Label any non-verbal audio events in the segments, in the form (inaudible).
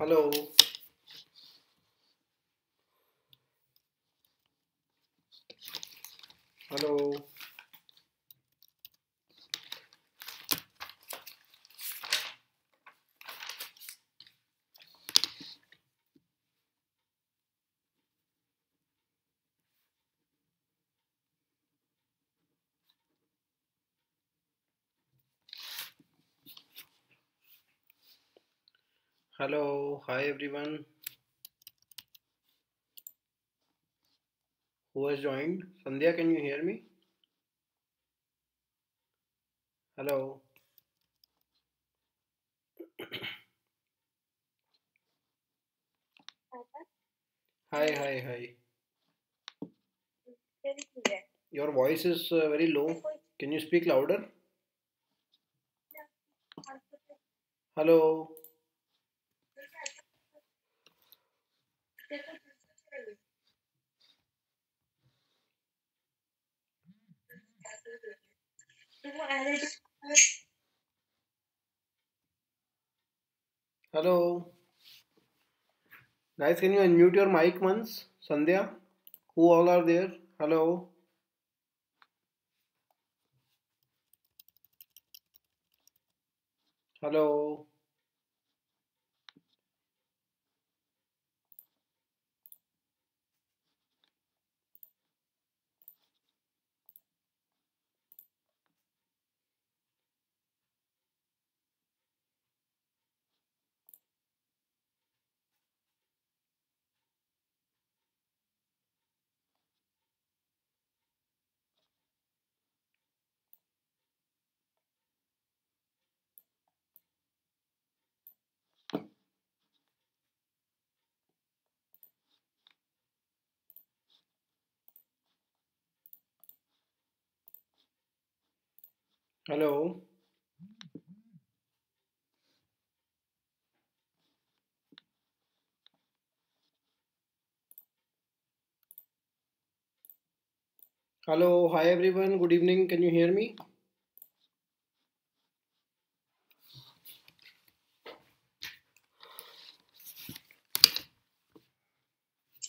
Hello. Hello. Hello. Hi everyone. Who has joined? Sandhya, can you hear me? Hello. Hi, hi, hi. Your voice is uh, very low. Can you speak louder? Hello. Hello. Guys, can you unmute your mic once? Sandhya? Who all are there? Hello. Hello. Hello. Hello. Hi everyone. Good evening. Can you hear me?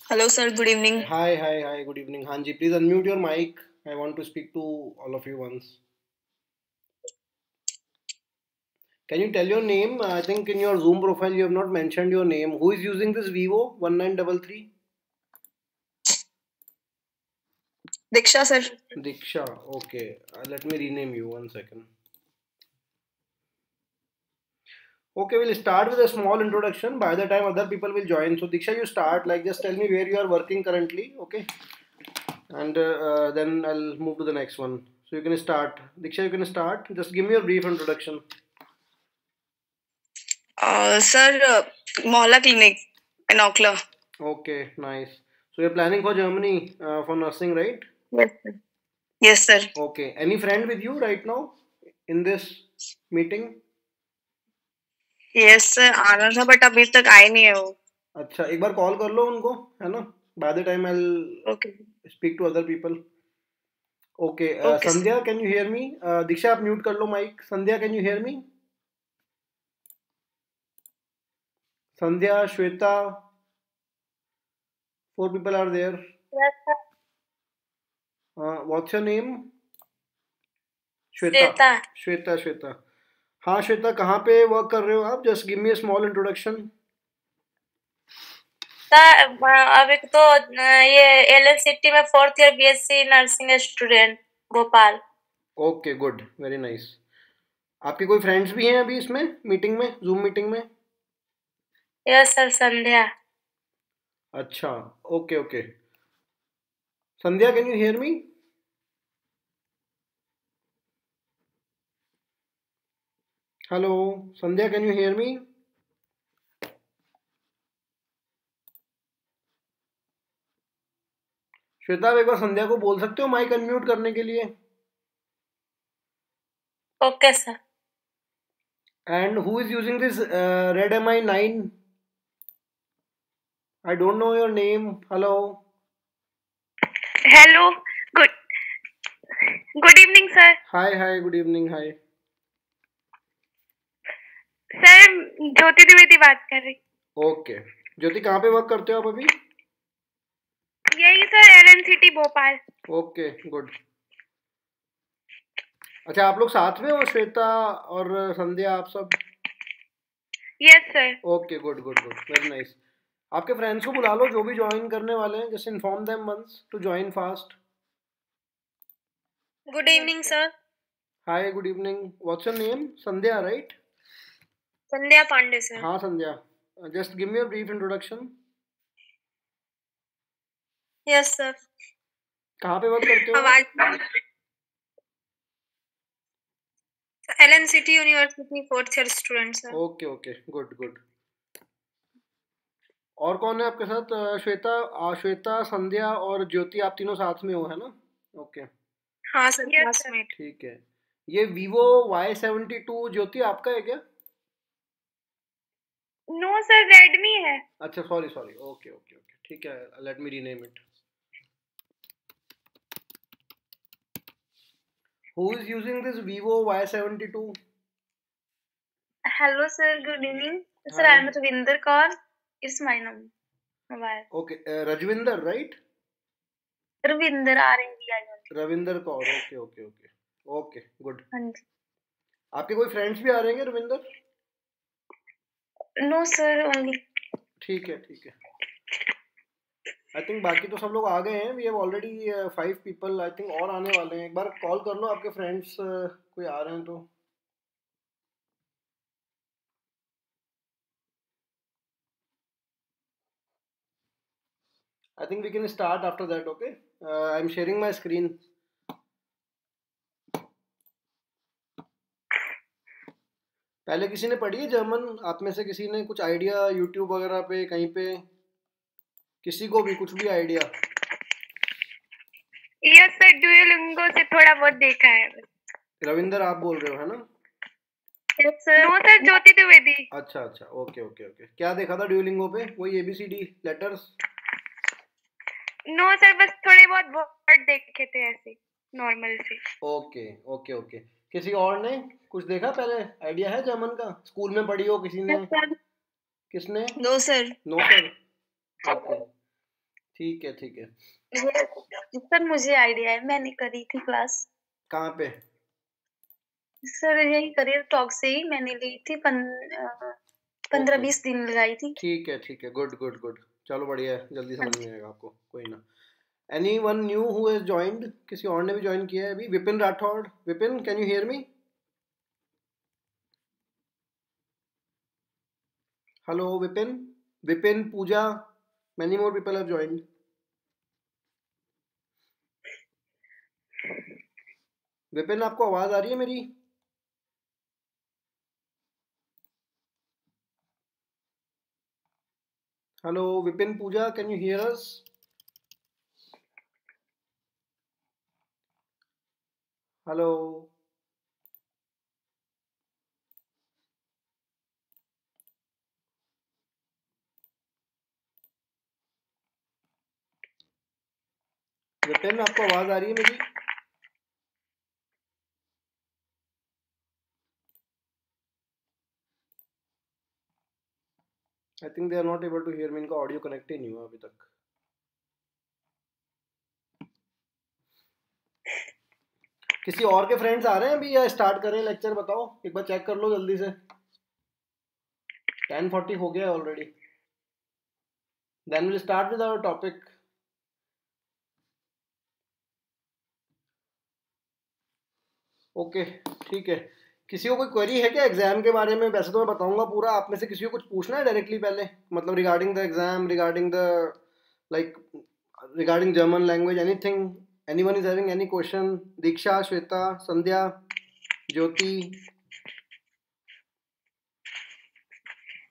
Hello, sir. Good evening. Hi, hi, hi. Good evening. Hanji, please unmute your mic. I want to speak to all of you once. Can you tell your name? I think in your Zoom profile you have not mentioned your name. Who is using this Vivo 1933? Diksha, sir. Diksha. Okay. Uh, let me rename you. One second. Okay, we'll start with a small introduction. By the time other people will join. So Diksha, you start. Like just tell me where you are working currently. Okay. And uh, uh, then I'll move to the next one. So you can start. Diksha, you can start. Just give me a brief introduction. Sir Mohalla clinic इनोकुलर okay nice so you are planning for Germany for nursing right yes sir okay any friend with you right now in this meeting yes sir आना था but अभी तक आए नहीं है वो। अच्छा एक बार कॉल कर लो उनको है ना? By the time I will okay speak to other people okay Sandhya can you hear me Diksha आप म्यूट कर लो mic Sandhya can you hear me Sandhya Shweta four people are there what's your name Shweta Shweta Shweta Shweta हाँ श्वेता कहाँ पे work कर रहे हो आप just give me a small introduction अभी तो ये एल एन सिटी में fourth year BSc nursing student Bhopal okay good very nice आपके कोई फ्रेंड्स भी हैं अभी इसमें? मीटिंग में? जूम मीटिंग में? Yes sir Sandhya. अच्छा okay okay. Sandhya can you hear me hello Sandhya can you hear me Shweta आप एक बार संध्या को बोल सकते हो माइक अनम्यूट करने के लिए? Okay sir. And who is using this red M I nine I don't know your name hello hello good good evening sir hi hi good evening hi sir Jyoti Dwivedi बात कर रही okay ज्योति कहाँ पे work करते हो आप अभी यही sir L N city Bhopal okay good अच्छा आप लोग साथ में हो श्वेता और संध्या आप सब yes sir okay good good good very nice आपके फ्रेंड्स को बुला लो जो भी ज्वाइन करने वाले हैं just inform them once to join fast Good evening, sir. Hi good evening what's your name Sandhya right Sandhya Pandey, sir. हाँ Sandhya just give me a brief introduction Yes, sir. कहाँ पे work करते हो? आवाज़ LN city university fourth year student sir okay okay good good और कौन है आपके साथ? श्वेता श्वेता संध्या और ज्योति आप तीनों साथ में हो है ना? ओके हाँ सर ठीक है। ये Vivo Y seventy two Jyoti आपका है क्या? नो सर रेडमी है। अच्छा sorry sorry okay okay okay ठीक है let me rename it who is using this seventy two hello sir good evening sir. I it's my number mobile. Okay Rajvinder right? Ravinder R N V I Ravinder Kaur okay okay okay okay good. हाँ जी। आपके कोई friends भी आ रहे हैं Ravinder? No sir only. ठीक है ठीक है। आई थिंक बाकी तो सब लोग आ गए हैं। We have already five people I think और आने वाले हैं। एक बार कॉल कर लो आपके फ्रेंड्स कोई आ रहे हैं तो। I think we can start after that, okay? Uh, I'm sharing my screen. पहले किसी ने पढ़ी है जर्मन आप में से किसी ने कुछ आइडिया यूट्यूब वगैरह पे कहीं पे? किसी को भी कुछ भी आइडिया यस सर डुओलिंगो से थोड़ा बहुत देखा है। रविंदर आप बोल रहे हो है ना? Yes sir no sir Jyoti Dwivedi. अच्छा अच्छा ओके ओके ओके क्या देखा था ड्यूलिंगो पे? वही एबीसीडी लेटर्स नो सर बस थोड़े बहुत वर्ड देखे थे ऐसे नॉर्मल से। ओके ओके ओके किसी और ने कुछ देखा पहले? आइडिया है जर्मन का? स्कूल में पढ़ी हो किसी ने? किसने? No sir no sir okay ठीक है ठीक है. सर मुझे आइडिया है. मैंने करी थी क्लास कहाँ पे? सर यही करियर टॉक से ही मैंने ली थी पंद्रह बीस दिन लगाई थी। ठीक है ठीक है. गुड गुड गुड चलो बढ़िया है जल्दी समझ में आएगा आपको कोई ना। Anyone new who has joined किसी और ने भी ज्वाइन किया है अभी? Vipin Rathore Vipin can you hear me hello Vipin? Vipin Pooja many more people have joined. Vipin आपको आवाज़ आ रही है मेरी? Hello Vipin Pooja can you hear us hello Vipin आपको आवाज़ आ रही है मेरी? I think they are not able to hear me इनका ऑडियो कनेक्ट ही नहीं हुआ अभी तक। किसी और के फ्रेंड्स आ रहे हैं अभी या स्टार्ट करें लेक्चर बताओ। एक बार चेक कर लो जल्दी से। टेन फोर्टी हो गया already then will start with our topic okay ठीक है। किसी को कोई क्वेरी है क्या एग्ज़ाम के बारे में? वैसे तो मैं बताऊँगा पूरा। आप में से किसी को कुछ पूछना है डायरेक्टली पहले? मतलब regarding the exam regarding the like regarding German language anything anyone is having any question Diksha Shweta Sandhya Jyoti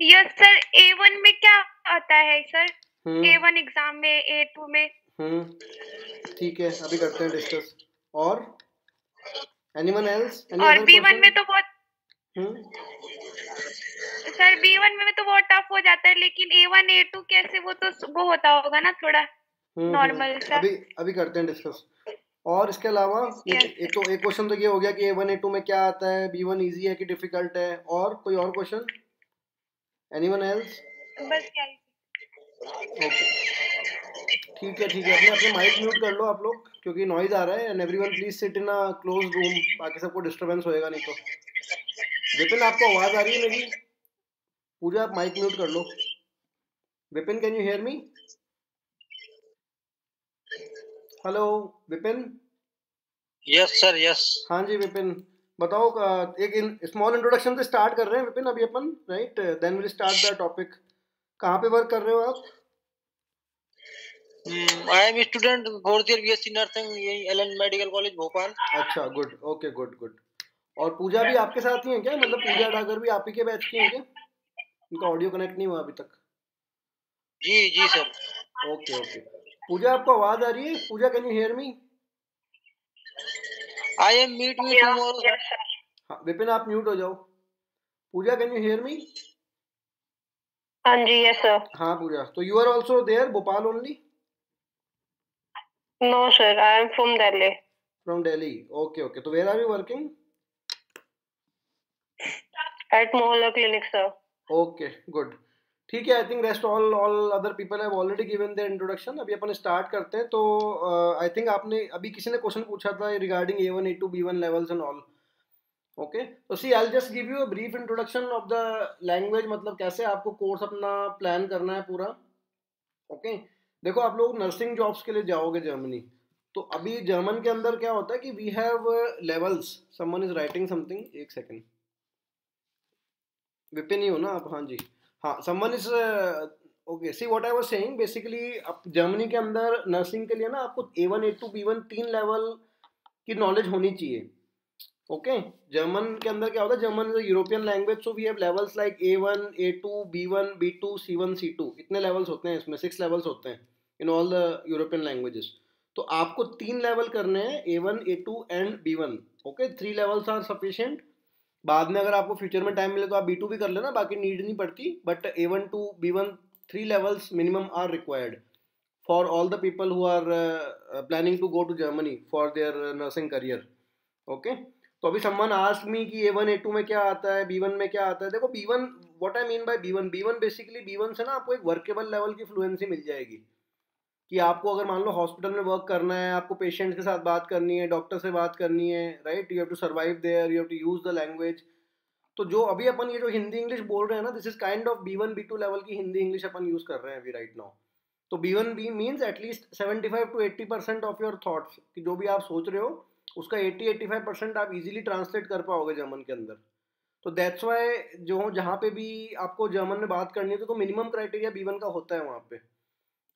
yes sir A one में क्या आता है सर ए वन एग्ज़ाम में ए टू में? हम्म। ठीक है अभी करते हैं डिस्कस और? एनीवन एल्स और बी वन में तो बहुत हम्म सर बी वन में तो बहुत टफ हो जाता है लेकिन ए वन ए टू कैसे वो तो वो होता होगा ना थोड़ा नॉर्मल हम्म, सा। अभी अभी करते हैं डिस्कस और इसके अलावा Yes. एक तो एक क्वेश्चन तो ये हो गया कि ए वन ए टू में क्या आता है? बी वन ईजी है कि डिफ़िकल्ट है? और कोई और क्वेश्चन एनीवन एल्स बस क्या ही? ओके ठीक है ठीक है अपने अपने माइक म्यूट कर लो आप लोग क्योंकि नॉइज़ आ रहा है and everyone please sit in a close room बाकी सबको डिस्टरबेंस होएगा नहीं तो। विपिन आपको आवाज़ आ रही है मेरी? पूजा आप माइक म्यूट कर लो। Vipin can you hear me hello Vipin? Yes sir yes हाँ जी विपिन। बताओ एक स्मॉल इंट्रोडक्शन से स्टार्ट कर रहे हैं विपिन अभी अपन right then will start the topic कहाँ पे वर्क कर रहे हो आप? I am student fourth year BSc nursing यही एलएन मेडिकल कॉलेज भोपाल। अच्छा गुड ओके गुड गुड और पूजा भी आपके साथ ही है क्या? मतलब पूजा डागर भी आप ही के बैच की है क्या? उनका ऑडियो कनेक्ट नहीं हुआ अभी तक। जी जी सर ओके ओके पूजा आपको आवाज़ आ रही है? Pooja can you hear me I am meet you tomorrow. हाँ विपिन आप म्यूट हो जाओ। Pooja can you hear me हाँ जी यस सर हाँ पूजा. तो you are also there Bhopal only no sir I am from Delhi from Delhi okay okay तो where are you working at Mohalla clinic sir okay good ठीक है I think rest all all other people have already given their introduction अभी अपन start करते हैं तो आई uh, think आपने अभी किसी ने क्वेश्चन पूछा था regarding A one A two B one levels and all okay तो see I just give you a brief introduction of the language मतलब कैसे आपको कोर्स अपना प्लान करना है पूरा. ओके देखो, आप लोग नर्सिंग जॉब्स के लिए जाओगे जर्मनी तो अभी जर्मन के अंदर क्या होता है कि we have levels someone is writing something एक सेकेंड विपिन ही हो ना आप? हाँ जी. हाँ someone is okay see what I was saying basically अब जर्मनी के अंदर नर्सिंग के लिए ना आपको A one A two B one तीन लेवल की नॉलेज होनी चाहिए. ओके जर्मन के अंदर क्या होता है? German is European language so we have levels like A one A two B one B two C one C two इतने लेवल्स होते हैं इसमें. सिक्स लेवल्स होते हैं. In all the European languages. तो आपको तीन लेवल करने हैं A one A two and B one okay three levels are sufficient बाद में अगर आपको फ्यूचर में टाइम मिले तो आप बी टू भी कर लेना, बाकी नीड नहीं पड़ती but A one two B one three levels minimum are required for all the people who are planning to go to Germany for their nursing career okay तो अभी सम्मान आस्क मी कि ए वन ए टू में क्या आता है B one में क्या आता है। देखो B one what I mean by B one B one basically B one से ना आपको एक वर्केबल लेवल की फ्लुएंसी मिल जाएगी। कि आपको अगर मान लो हॉस्पिटल में वर्क करना है, आपको पेशेंट के साथ बात करनी है डॉक्टर से बात करनी है right you have to survive there you have to use the language तो जो अभी अपन ये जो हिंदी इंग्लिश बोल रहे हैं ना this is kind of B one B two level की हिंदी इंग्लिश अपन यूज़ कर रहे हैं अभी राइट नाउ तो B one B means at least seventy five to eighty percent of your thoughts कि जो भी आप सोच रहे हो, उसका एट्टी एट्टी फाइव परसेंट आप इजीली ट्रांसलेट कर पाओगे जर्मन के अंदर. तो दैट्स वाई जो जहाँ पे भी आपको जर्मन में बात करनी है तो मिनिमम क्राइटेरिया बी वन का होता है वहाँ पे.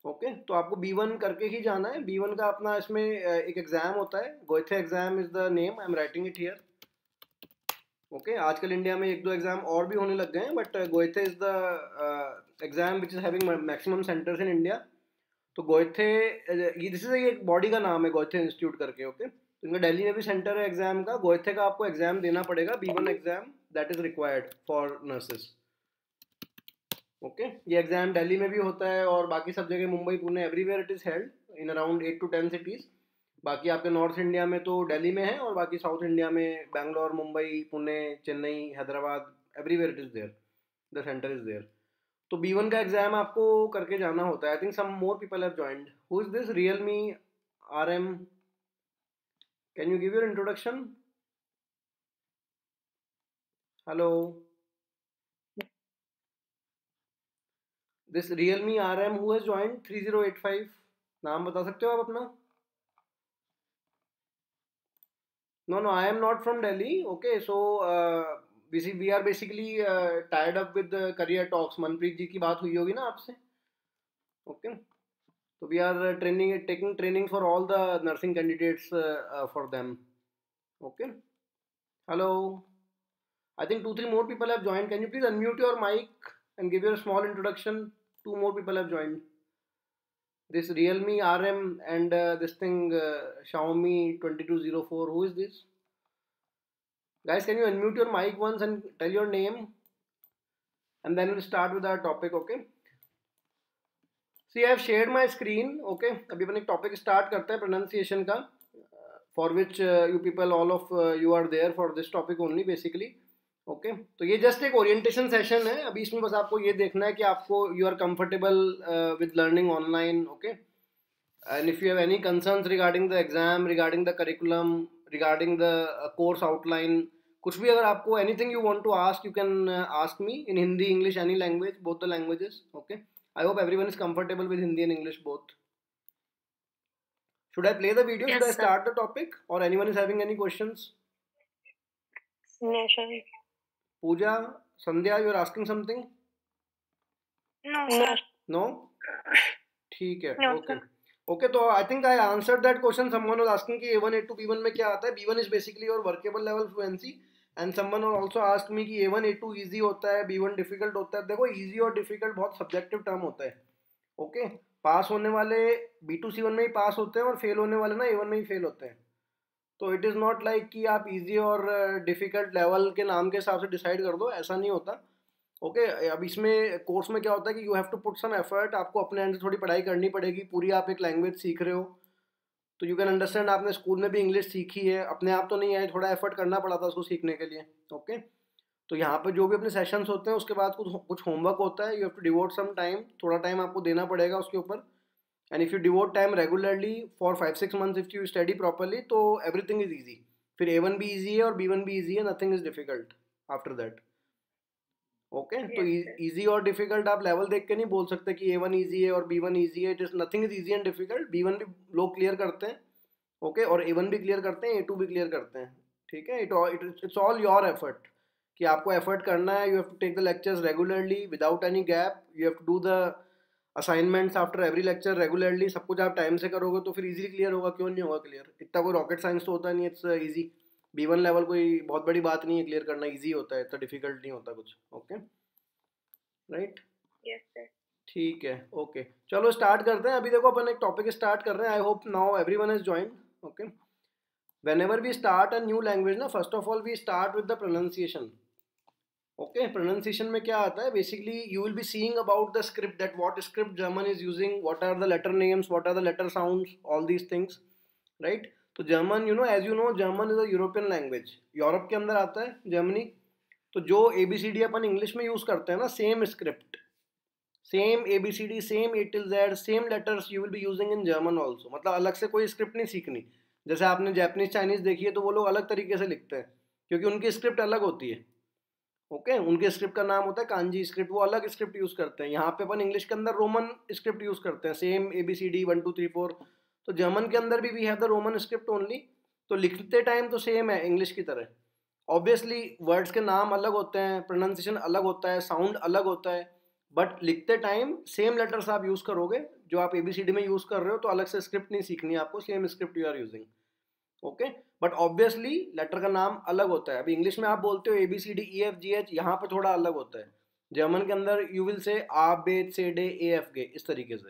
ओके तो आपको बी वन करके ही जाना है। बी वन का अपना इसमें एक एग्ज़ाम होता है। Goethe exam is the name I am writing it here okay, आजकल इंडिया में एक दो एग्ज़ाम और भी होने लग गए हैं but Goethe is the exam which is having maximum centres in India तो गोइथे ये दिस इज़ एक बॉडी का नाम है गोइथे इंस्टीट्यूट करके, ओके? तो इनका दिल्ली में भी सेंटर है एग्ज़ाम का। गोइथे का आपको एग्ज़ाम देना पड़ेगा B one exam that is required for nurses okay ये एग्ज़ाम दिल्ली में भी होता है और बाकी सब जगह Mumbai, Pune everywhere it is held in around eight to ten cities बाकी आपके नॉर्थ इंडिया में तो दिल्ली में है और बाकी साउथ इंडिया में Bangalore Mumbai, Pune, Chennai, Hyderabad everywhere it is there the centre is there तो बी वन का एग्ज़ाम आपको करके जाना होता है. I think some more people have joined who is this real me R M can you give your introduction hello this real me R M who three zero eight five नाम बता सकते हो आप अपना? No no I am not from Delhi okay so we are basically tired up with career talks Manpreet ji की बात हुई होगी ना आपसे? ओके तो we are training taking training for all the nursing candidates for them okay hello I think two three more people have you please unmute your mic and give your small introduction two more people have joined. This realme rm and uh, this thing uh, xiaomi 2204 who is this? Guys can you unmute your mic once and tell your name? And then we'll start with our topic okay? See i have shared my screen okay? abhi apan topic start karte hain pronunciation ka uh, for which uh, you people all of uh, you are there for this topic only basically. Okay? तो ये just एक orientation session है। अभी इसमें बस आपको ये देखना है कि आपको you are comfortable with learning online okay and if you have any concerns regarding the exam regarding the curriculum regarding the course outline कुछ भी अगर आपको anything you want to ask you can ask me in Hindi English any language both the languages okay I hope everyone is comfortable with Hindi and English both should i play the video? Yes, should i sir. start the topic? Or anyone is having any questions? No. Pooja sandhya you are asking something? No No. Sir No? ठीक है No, okay okay तो I think I answered that question someone was asking कि A1 A2 B1 में क्या आता है? B1 is basically your workable level fluency and someone also asked me कि A1 A2 easy होता है B1 डिफ़िकल्ट होता है. देखो इजी और डिफ़िकल्ट बहुत सब्जेक्टिव टर्म होता है. ओके पास होने वाले B2 C1 में ही पास होते हैं और फेल होने वाले ना A1 में ही फेल होते हैं. तो इट इज़ नॉट लाइक कि आप इजी और डिफ़िकल्ट लेवल के नाम के हिसाब से डिसाइड कर दो ऐसा नहीं होता। ओके okay, अब इसमें कोर्स में क्या होता है कि you have to put some effort आपको अपने एंड से थोड़ी पढ़ाई करनी पड़ेगी पूरी आप एक लैंग्वेज सीख रहे हो। तो यू कैन अंडरस्टैंड आपने स्कूल में भी इंग्लिश सीखी है अपने आप तो नहीं आई थोड़ा एफर्ट करना पड़ा था उसको सीखने के लिए ओके okay? तो यहाँ पर जो भी अपने सेशंस होते हैं उसके बाद कुछ कुछ होमवर्क होता है you have to devote some time थोड़ा टाइम आपको देना पड़ेगा उसके ऊपर। And if you devote time regularly for five six months if you study properly तो एवरीथिंग इज़ ईजी फिर ए वन भी ईजी है और बी वन भी ईजी है nothing is difficult after that okay तो इजी और डिफ़िकल्ट आप लेवल देख के नहीं बोल सकते कि ए वन ईजी है और बी वन ईजी है it is nothing is easy and difficult B one भी लोग क्लियर करते हैं ओके okay? और ए वन भी क्लियर करते हैं ए टू भी क्लियर करते हैं ठीक है? It it's all your effort कि आपको एफर्ट करना है you have to take the lectures regularly without any gap you have to do the assignments after every lecture regularly सब कुछ आप टाइम से करोगे तो फिर इजीली क्लियर होगा क्यों नहीं होगा क्लियर इतना कोई रॉकेट साइंस तो होता नहीं it's easy B one level कोई बहुत बड़ी बात नहीं है क्लियर करना ईजी होता है इतना डिफ़िकल्ट नहीं होता कुछ ओके राइट ठीक है ओके okay. चलो स्टार्ट करते हैं अभी देखो अपन एक टॉपिक स्टार्ट कर रहे हैं I hope now everyone is join okay whenever we start a new language ना first of all we start with the pronunciation okay pronunciation में क्या आता है? Basically you will be seeing about the script that what script German is using what are the letter names what are the letter sounds all these things right तो German you know as you know German is a European language Europe के अंदर आता है Germany तो जो A B C D अपन English में use करते हैं ना same script same A B C D same A till Z same letters you will be using in German also मतलब अलग से कोई स्क्रिप्ट नहीं सीखनी. जैसे आपने जैपनीज चाइनीज़ देखी है तो वो लोग अलग तरीके से लिखते हैं, क्योंकि उनकी स्क्रिप्ट अलग होती है. ओके? okay? उनके स्क्रिप्ट का नाम होता है कांजी स्क्रिप्ट, वो अलग स्क्रिप्ट यूज़ करते हैं। यहाँ पे अपन इंग्लिश के अंदर रोमन स्क्रिप्ट यूज़ करते हैं। Same A B C D, one, two, three, four. तो जर्मन के अंदर भी we have the Roman script only तो लिखते टाइम तो सेम है इंग्लिश की तरह। ऑब्वियसली वर्ड्स के नाम अलग होते हैं प्रोनाउंसिएशन अलग होता है साउंड अलग होता है। बट लिखते टाइम सेम लेटर्स आप यूज़ करोगे, जो आप ए बी सी डी में यूज़ कर रहे हो तो अलग से स्क्रिप्ट नहीं सीखनी आपको same script you are using okay but obviously letter का नाम अलग होता है। अभी इंग्लिश में आप बोलते हो A B C D E F G H यहाँ पर थोड़ा अलग होता है। जर्मन के अंदर यू विल से आ बे से डे ए एफ़ गे इस तरीके से।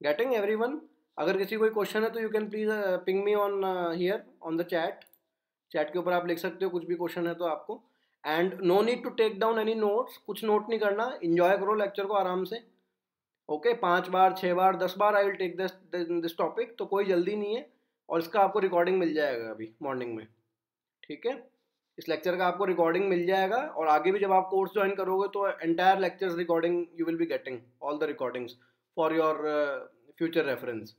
गेटिंग एवरी वन अगर किसी कोई क्वेश्चन है तो you can please ping me on here on the chat chat के ऊपर आप लिख सकते हो कुछ भी क्वेश्चन है तो आपको। And no need to take down any notes कुछ नोट नहीं करना। इंजॉय करो लेक्चर को आराम से। ओके okay, पाँच बार छः बार दस बार I will take this this topic तो कोई जल्दी नहीं है। और इसका आपको रिकॉर्डिंग मिल जाएगा अभी मॉर्निंग में, ठीक है? इस लेक्चर का आपको रिकॉर्डिंग मिल जाएगा और आगे भी जब आप कोर्स ज्वाइन करोगे तो entire lectures recording you will be getting all the recordings for your future reference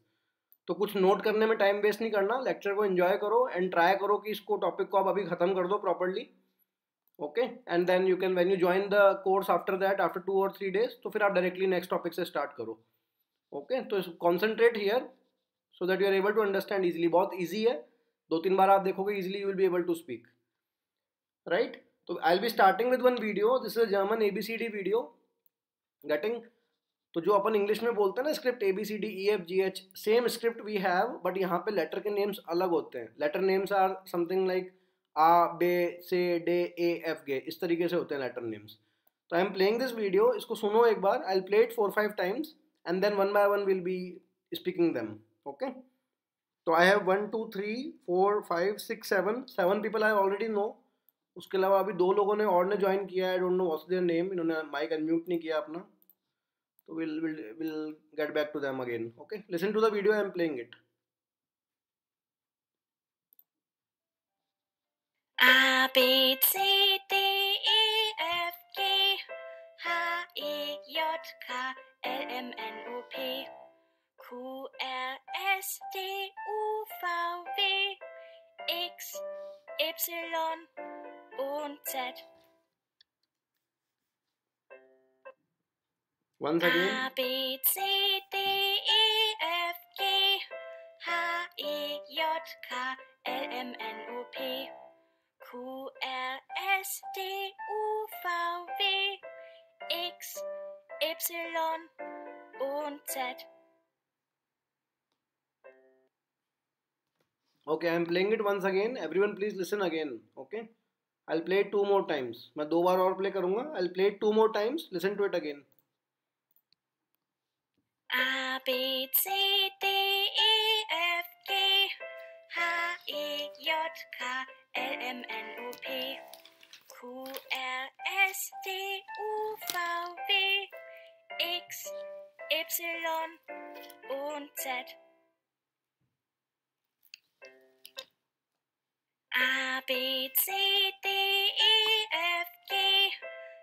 तो कुछ नोट करने में टाइम वेस्ट नहीं करना लेक्चर को एंजॉय करो एंड ट्राई करो कि इसको टॉपिक को आप अभी खत्म कर दो properly okay and then you can when you join the course after that after two और थ्री डेज़ तो फिर आप डायरेक्टली नेक्स्ट टॉपिक से स्टार्ट करो ओके okay? तो concentrate here so that you are able to understand easily बहुत easy है। दो तीन बार आप देखोगे easily you will be able to speak right तो I will be starting with one video this is German A B C D video getting तो जो अपन इंग्लिश में बोलते हैं ना script A B C D E F G H same script we have but यहाँ पे letter के नेम्स अलग होते हैं। Letter names are something like आ बे से डे ए एफ़ गे इस तरीके से होते हैं लेटर नेम्स तो I am playing this video इसको सुनो एक बार. I play it four five times and then one by one will be speaking them okay तो I have one two three four five six seven seven people I already know उसके अलावा अभी दो लोगों ने और ने ज्वाइन किया I don't know what their name इन्होंने माइक अनम्यूट नहीं किया अपना. तो will will will get back to them again okay listen to the video I am playing it A B C D E F G H I J K L M N O P Q R S T U V W X Y und Z. Once again. A B C D E F G H I J K L M N O P Q R S T U V W X Y und Z. okay i'm playing it once again. Everyone please listen again. Okay? I'll play it two more times. मैं दो बार और play karunga i'll play it two more times. Listen to it again. A B C D E F G H I J K L M N O P Q R S T U V W X Y und Z. A B C D E F G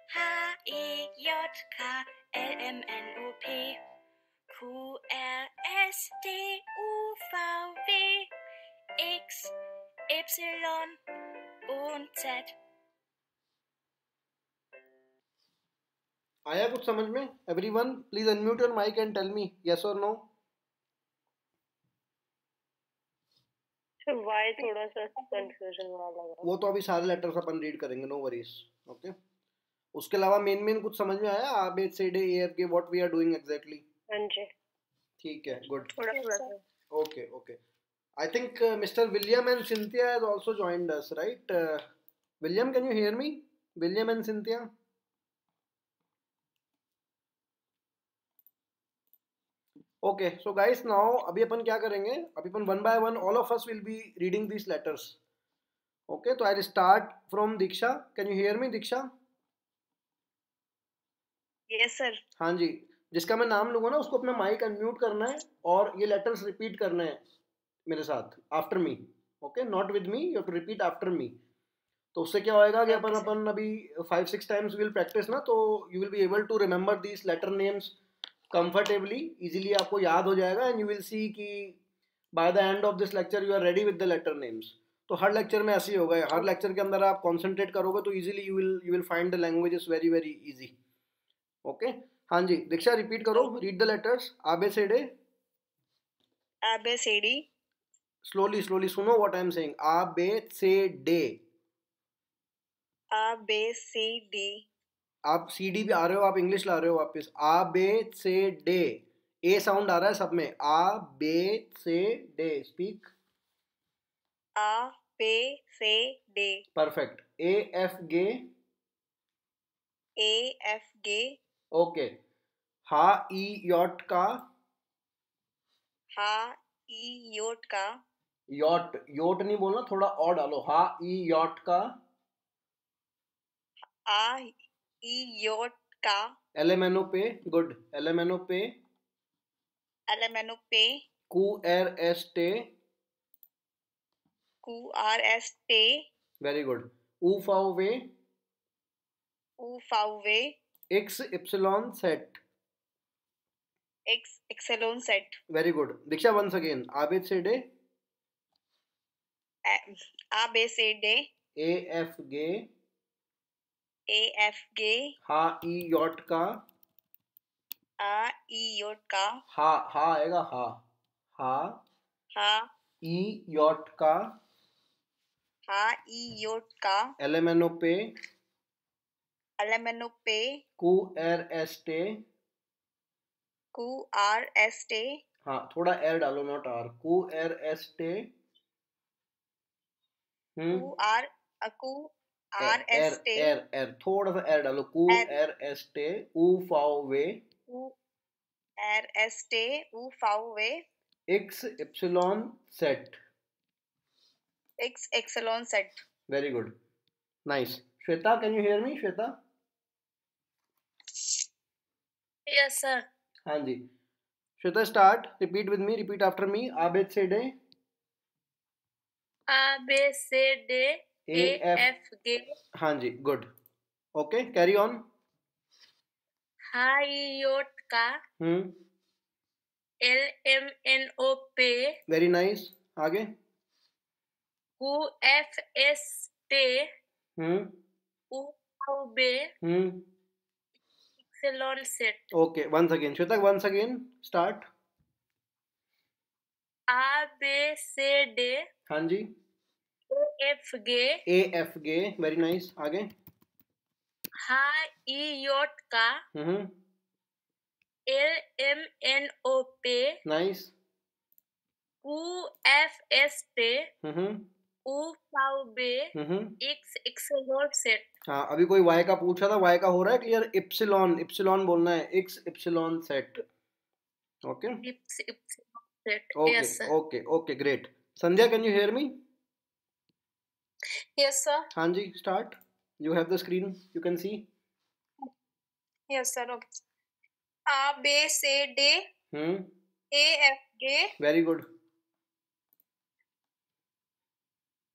H I J K L M N O P Q R S T U V W X Y und Z आया कुछ समझ में everyone please unmute your mic and tell me yes और no (laughs) why थोड़ा सा (laughs) confusion वाला वो तो अभी सारे लेटर्स अपन रीड करेंगे नो वरीज ओके उसके अलावा मेन मेन कुछ समझ में आया? आ बी सी डी ए एफ़ के what we are doing exactly हाँ जी। ठीक है गुड थोड़ा थोड़ा सा। Okay okay I think mister William and Cynthia has also joined us right William can you hear me William and Cynthia okay so guys now अभी अपन क्या करेंगे? अभी अपन one by one all of us will be reading this letters okay तो I start from Diksha. Can you hear me Diksha? Yes sir हाँ जी जिसका मैं नाम लूँगा ना उसको अपना माइक अनम्यूट करना है और ये लेटर्स रिपीट करने हैं मेरे साथ after me okay not with me you to repeat after me तो उससे क्या होएगा कि अपन अपन अभी five six times will practice ना तो you will be able to remember these letter names comfortably easily आपको याद हो जाएगा एंड यू विल सी कि by the end of this lecture you are ready with the letter names तो हर lecture में ऐसे ही होगा हर लेक्चर के अंदर आप कॉन्सेंट्रेट करोगे तो easily you will you will find the language is very very easy okay हाँ जी दीक्षा रिपीट करो रीड द लेटर्स आबे से डे A B C slowly slowly सुनो व्हाट आई एम सेइंग आ बे से डे A B C D. आप सी डी भी आ रहे हो आप इंग्लिश ला रहे हो वापस। आ बे से डे ए साउंड आ रहा है सब में। आ बे से day speak A B C D perfect ए एफ़ गे A F G. ओके हा ई यॉट का Ha E Yot का योट योट नहीं बोलना थोड़ा और डालो। हा ई यॉट का A Yot का एल एम एन ओ पे गुड एल एम एन ओ पे O P. कू एर एस टे Q R S T. Very good ऊ फाउ वे U V. W एक्स इप्सिलॉन सेट X Epsilon set very good Diksha once again Abid से डे A A B C D. ए एफ़ गे हा ई यॉट का। A E Yot का। हा हा आएगा हा। हा Ha ई यॉट का। Ha E Yot का। एल एम एन ओ पे। L M N O P कू एर एस टे। Q R S T हाँ थोड़ा एर डालो नॉट आर। कू एर एस टे। हम्म। Q R uh, Q R एर एर एर थोड़ा सा एर डालो कू एर। एर एस टे ऊ फाउ वे। Q R S T U V W एक्स इप्सिलॉन सेट X Epsilon set very good nice Shweta can you hear me Shweta yes sir हाँ जी। Shweta start repeat with me repeat after me Abid से डे। A B C D ए एफ़ F हाँ जी good okay carry on हाइयोट का L M N O पे वेरी नाइस आगे. कू एफ़ एस टे बे set okay once again Shweta once again start आ बे से डे हाँ जी. एफ़ गे ए एफ़ गे वेरी नाइस आगे? हा ई योट का हम्म। एल एम एन ओ पे नाइस कू एफ़ एस हम्म। उ पाउ बे हम्म। एक्स एक्सेलॉन सेट हाँ अभी कोई वाई का पूछा था वाई का हो रहा है क्लियर इप्सिलॉन इप्सिलॉन बोलना है एक्स इप्सिलॉन सेट ओके इप्स एक्सेलॉन set okay okay okay great Sandhya can you hear me Yes, sir. Hanji, start. You have the screen. You can see. Yes, sir. Okay. A B C D. Hmm. A F G. Very good.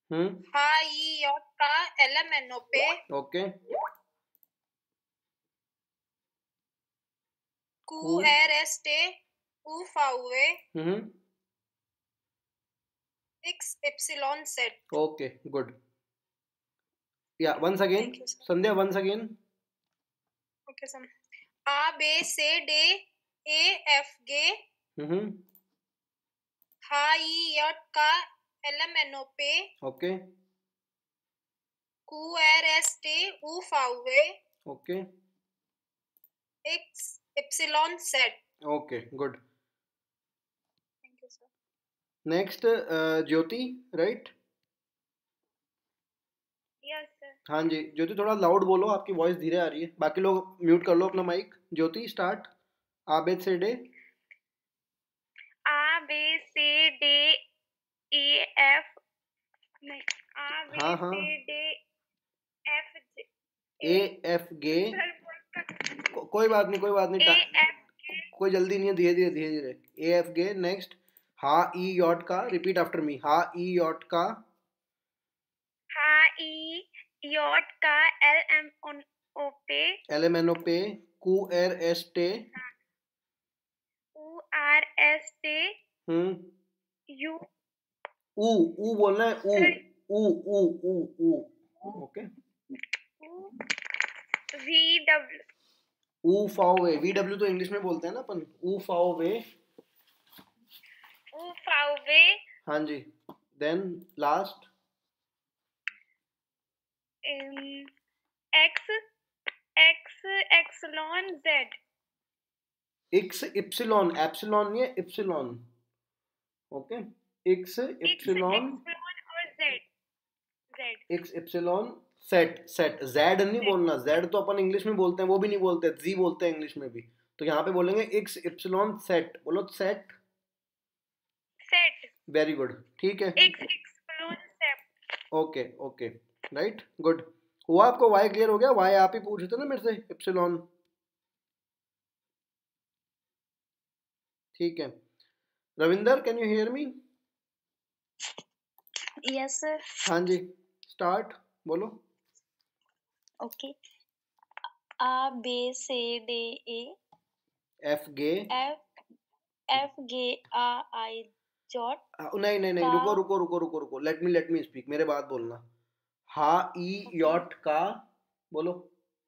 Hmm. H I J K L M N O P. Okay. Q R S T U F U V. Hmm. 6 epsilon z. Okay, good. Yeah, once again. Thank you, sir. Sandhya, once again. Okay, sir. A, B, C, D, A, F, G. Mm-hmm. Ha, I, Y, K, L, M, N, O, P. Okay. Q, R, S, T, U, F, V. Okay. X, epsilon z. Okay, good. Next Jyoti right yes हाँ जी ज्योति थोड़ा loud बोलो आपकी voice धीरे आ रही है। बाकी लोग म्यूट कर लो अपना माइक ज्योति स्टार्ट आबेद से डे आ बे से डे ए एफ़ आ बे हाँ, हाँ। से डे एफ़ ए एफ़ गे को, कोई बात नहीं कोई बात नहीं ए कोई जल्दी नहीं है धीरे धीरे धीरे धीरे। ए एफ़ गे नेक्स्ट हा ई यॉट का? रिपीट आफ्टर मी हा ई यॉट का? हा ई यॉट का? एल एम ओ पे। एल एम एन ओ पे। कू एर एस टे। U R S T हम्म। U ऊ ऊ बोलना है ऊ ऊ ऊ ऊ ऊ ओके। V W ऊ फाओ वे। वी डब्ल्यू तो इंग्लिश में बोलते हैं ना अपन। ऊ फाओ वे। हाँ जी। Then last X X Epsilon Z एक्स इप्सिलॉन एप्सिलॉन नहीं है इप्सिलॉन ओके एक्स इप्सिलॉन और एक्स इप्सिलॉन सेट सेट जेड नहीं बोलना। जेड तो अपन इंग्लिश में बोलते हैं वो भी नहीं बोलते। जी बोलते हैं इंग्लिश में भी। तो यहाँ पे बोलेंगे एक्स इप्सिलॉन सेट बोलो सेट वेरी गुड ठीक है? ओके ओके राइट गुड हुआ आपको वाई क्लियर हो गया? वाई आप ही पूछ रहे थे ना मेरे से? इप्सिलॉन ठीक है। Ravinder can you hear me yes sir हाँ जी। स्टार्ट बोलो। ओके आ बे से डे ए एफ़ गे एफ़ एफ़ गे आ आई जॉट नहीं नहीं नहीं रुको रुको रुको रुको रुको। Let me let me speak मेरे बात बोलना। हा ई यॉट का बोलो।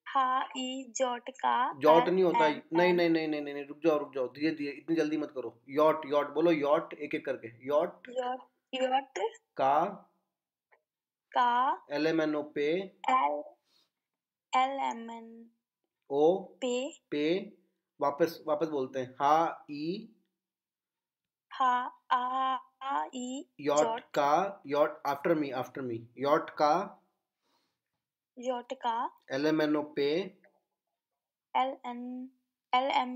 हा ई जॉट का जॉट नहीं होता। नहीं नहीं नहीं नहीं नहीं रुक जाओ रुक जाओ। धीरे धीरे इतनी जल्दी मत करो। यॉट यॉट बोलो यॉट एक एक करके। यॉट यॉट यॉट का का एल एम एन ओ पे L L M N O पे पे वापस वापस बोलते हैं। हा ई हा आ ई यॉट का यॉट आफ्टर मी आफ्टर मी यॉट का यॉट का एल एम एन ओ पे एल एन एल एम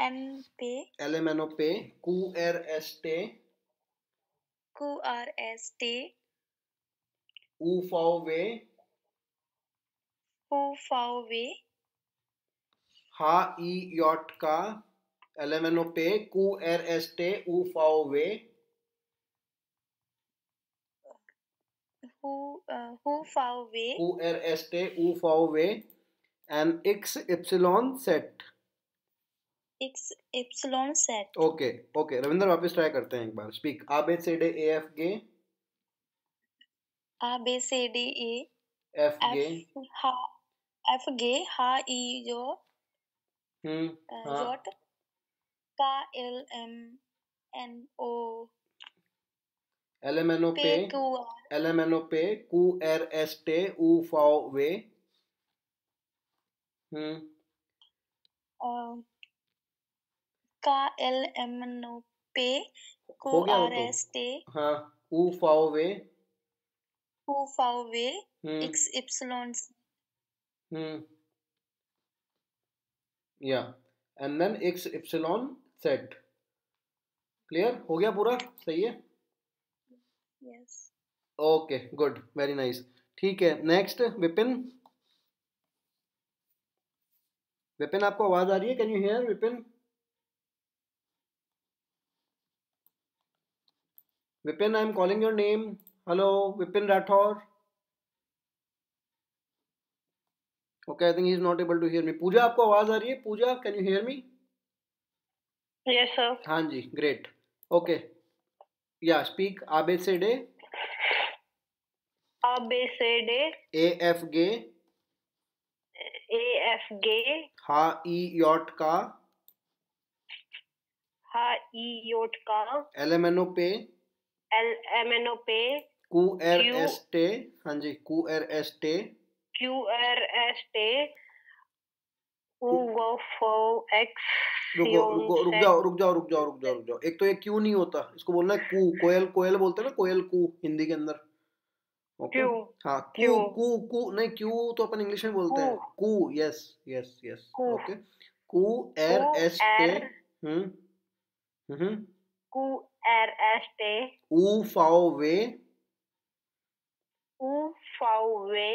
एन पे एल एम एन ओ पे कू एर एस टे क्यू आर एस टी ऊ फाओ वे हु फाउ वे हा ई यॉट एस टे ऊ फाओ वे। हु हु एर एस टे ऊ फाओ वे। एंड एक्स इप्सिलॉन सेट। X epsilon set. Okay okay Ravindra वापस ट्राई करते हैं एक बार। स्पीक। आ बी सी डी ए एफ़ गे। A B C D E एफ़ गे। F ha F G H I J हम्म J K L M N O एल एम एन ओ P पे एल एम एन ओ पे कू एर एस टे ऊ फाओ वे हम्म। K L M N O P Q हो गया R तो। S T हाँ ऊ फाओ वे F V हम्म। X epsilon हम्म। या। एंड देन एक्स इप्सिलॉन सेट क्लियर हो गया पूरा? सही है? Yes. Okay good very nice ठीक है नेक्स्ट विपिन? विपिन आपको आवाज़ आ रही है? Can you hear Vipin? Vipin I am calling your name hello Vipin Rathore. Okay I think he is not able to hear me Pooja आपको आवाज़ आ रही है? Pooja can you hear me Yes, sir. हाँ जी great okay या speak आबे से डे? A B C D ए एफ़ गे A F G. हा ई यॉट का? H I J K एल एम एन ओ पे L M N O P. कू एर Q- एस टे हाँ जी कू एर एस टे Q R S T. U G F X. रुको रुको रुक जाओ रुक जाओ रुक जाओ रुक जाओ रुक जाओ। एक तो ये क्यू नहीं होता इसको बोलना है कू कोयल कोयल बोलते हैं ना कोयल कू हिंदी के अंदर। ओके हाँ कू कू कू नहीं क्यू तो अपन इंग्लिश में बोलते हैं। कू यस यस यस ओके कू एर एस टे हम्म हम्म। Q R S T ऊ फाओ वे। U V W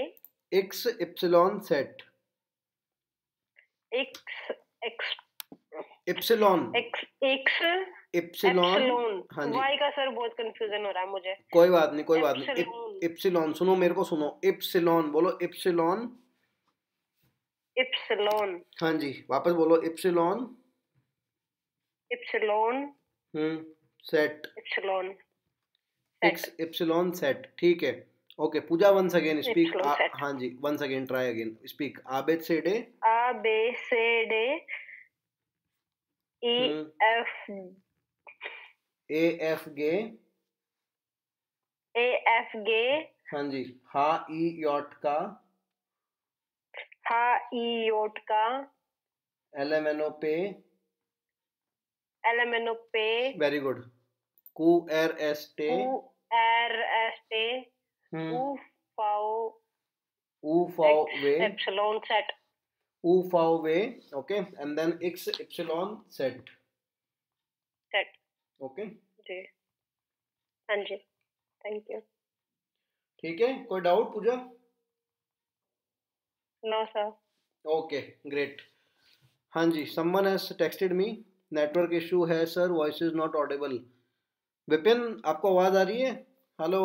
एक्स इप्सिलॉन सेट X X इप्सिलॉन। इप्सिलॉन। एप्सिलॉन। हाँ जी। वाई का सर बहुत कंफ्यूजन हो रहा है मुझे। कोई बात नहीं कोई बात नहीं. इप्सिलॉन सुनो मेरे को सुनो। इप्सिलॉन बोलो इप्सिलॉन। इप्सिलॉन। हाँ जी वापस बोलो इप्सिलॉन। इप्सिलॉन। हम्म सेट इप्सिलॉन। एक्स इप्सिलॉन सेट ठीक है। Okay Pooja once again speak. हाँ जी once again try again speak Abed से E हम्म। F ए एफ़ गे। A F G हाँ जी हा ई यॉट का। H I J का। एल एम एन ओ पे। L M N O P very good. कू एर एस टे। R S T हम्म। U ऊ फाओ वे। Epsilon set u फाओ वे okay and then x epsilon सेट set ओके जी. हाँ जी. थैंक यू ठीक है? कोई doubt Pooja? No sir okay great हाँ जी someone has texted me network issue है sir voice is not audible Vipin आपको आवाज़ आ रही है? हेलो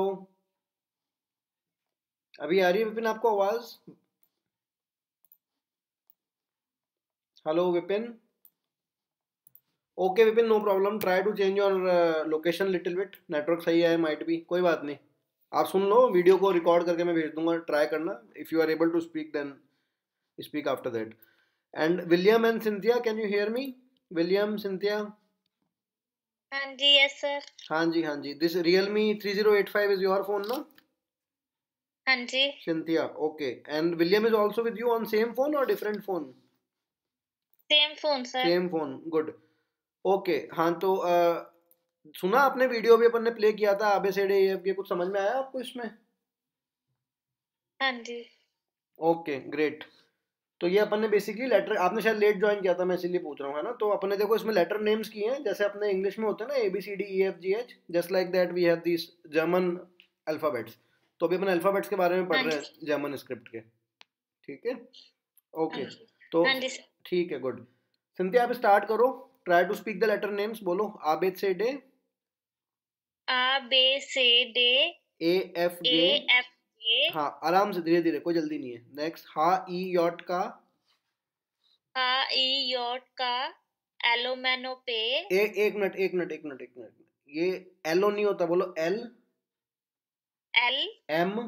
अभी आ रही है विपिन आपको आवाज़? Hello Vipin okay Vipin no problem try to change your location little bit network सही है माइट भी कोई बात नहीं. आप सुन लो वीडियो को रिकॉर्ड करके मैं भेज दूँगा. ट्राई करना. If you are able to speak then speak after that and William and Cynthia can you hear me William Cynthia हाँ जी यस सर हाँ जी हाँ जी. This Realme three zero eight five is your phone ना हाँ जी. Cynthia okay and William is also with you on same phone और different phone same phone sir same phone good. Okay हाँ तो uh, सुना आपने वीडियो भी अपन ने play किया था आबे से ये कुछ समझ में आया आपको इसमें? हाँ जी। ओके ग्रेट तो ये अपन ने बेसिकली लेटर आपने शायद लेट ज्वाइन किया था मैं इसीलिए पूछ रहा हूँ है ना? तो अपन देखो इसमें लेटर नेम्स किए हैं जैसे अपने इंग्लिश में होते हैं ना A B C D E F G H just like that we have this German alphabets तो अभी अपन अल्फ़ाबेट्स के बारे में पढ़ रहे हैं जर्मन स्क्रिप्ट के। ठीक है? ओके तो हाँ जी सर ठीक है गुड सिंथिया आप स्टार्ट करो. Try to speak the letter names बोलो. आबेद से डे. आ बे से डे. ए एफ़ ए एफ़ हाँ आराम से धीरे धीरे कोई जल्दी नहीं है. नेक्स्ट हा ई यॉट का. हा ई यॉट का. एलोमेनो पे. ए, एक मिनट एक मिनट एक मिनट एक मिनट. ये एलो नहीं होता बोलो. एल एल एम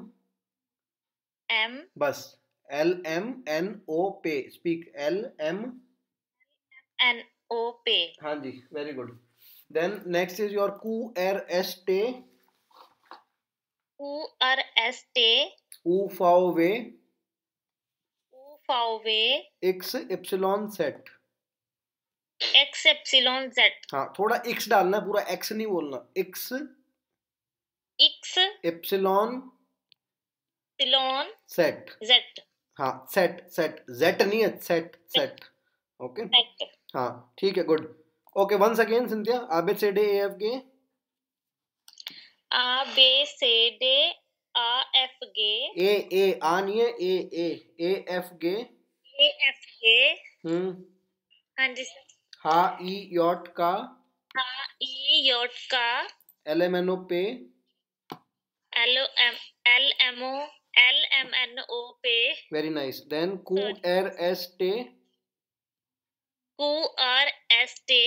एम बस. एल एम एन ओ पे स्पीक एल एम एन ओ पे हाँ जी very good then next is your कू एर एस टे U R S T. ऊ फाओ वे U फाउ वे एक्स इप्सिलॉन सेट X epsilon Z. हाँ थोड़ा एक्स डालना पूरा एक्स नहीं बोलना. एक्स X इप्सिलॉन epsilon सेट Z. हाँ सेट सेट जेट नहीं है सेट सेट ओके हाँ ठीक है good okay once again Cynthia आबे से डे ए एफ़ गे A B C D A F G. ए ए आ नहीं है ए ए ए एफ़ गे A F G. हम्म. हाँ जी सर हा ई यॉट का? हाँ E यॉट का. एल एम एन ओ पे? L M L M O L M N O very nice then कू Good. एर एस टे Q R S T.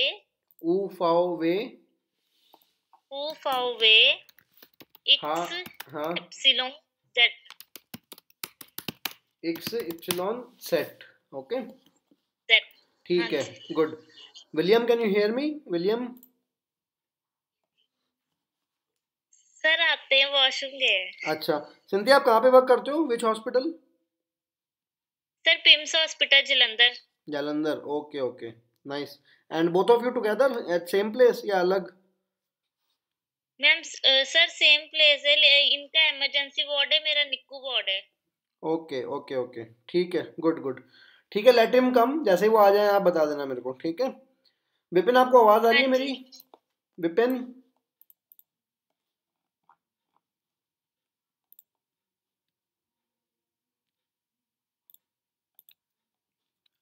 ऊ फाओ वे U वे हाँ X हाँ epsilon Z. एक्स इप्सिलॉन सेट ओके Z. ठीक है. हाँ good William can you hear me William sir आते हैं वॉशरूम गए अच्छा। सिंथिया आप कहाँ पे वर्क करते हो? Which hospital sir PIMS hospital Jalandhar. Jalandhar. Okay okay nice and both of you together at same place या अलग? मैम सर सेम प्लेस है इनका इमरजेंसी वार्ड है मेरा निक्कू वार्ड है। ओके ओके ओके ठीक है। गुड गुड ठीक है लेट हिम कम जैसे ही वो आ जाए आप बता देना मेरे को। ठीक है? विपिन आपको आवाज़ आ रही है हाँ मेरी? Vipin?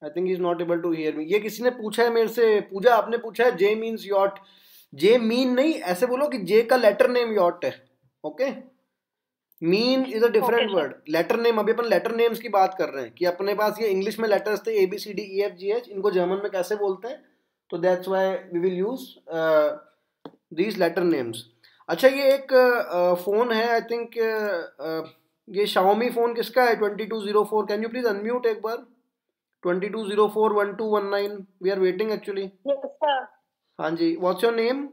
I think is not able to hear me ये किसी ने पूछा है मेरे से? पूजा आपने पूछा है? जे मीन्स यॉट जे मीन नहीं ऐसे बोलो कि जे का लेटर नेम यॉट है okay mean is a different word letter name अभी अपन लेटर नेम्स की बात कर रहे हैं कि अपने पास ये इंग्लिश में लेटर्स थे A B C D E F G H इनको जर्मन में कैसे बोलते हैं? तो that's why we will use these letter names अच्छा ये एक फ़ोन uh, है आई थिंक uh, ये शाओमी फ़ोन किसका है? Twenty two zero four can you please unmute एक बार? Twenty two zero four one two one nine we are waiting actually हाँ जी what's your name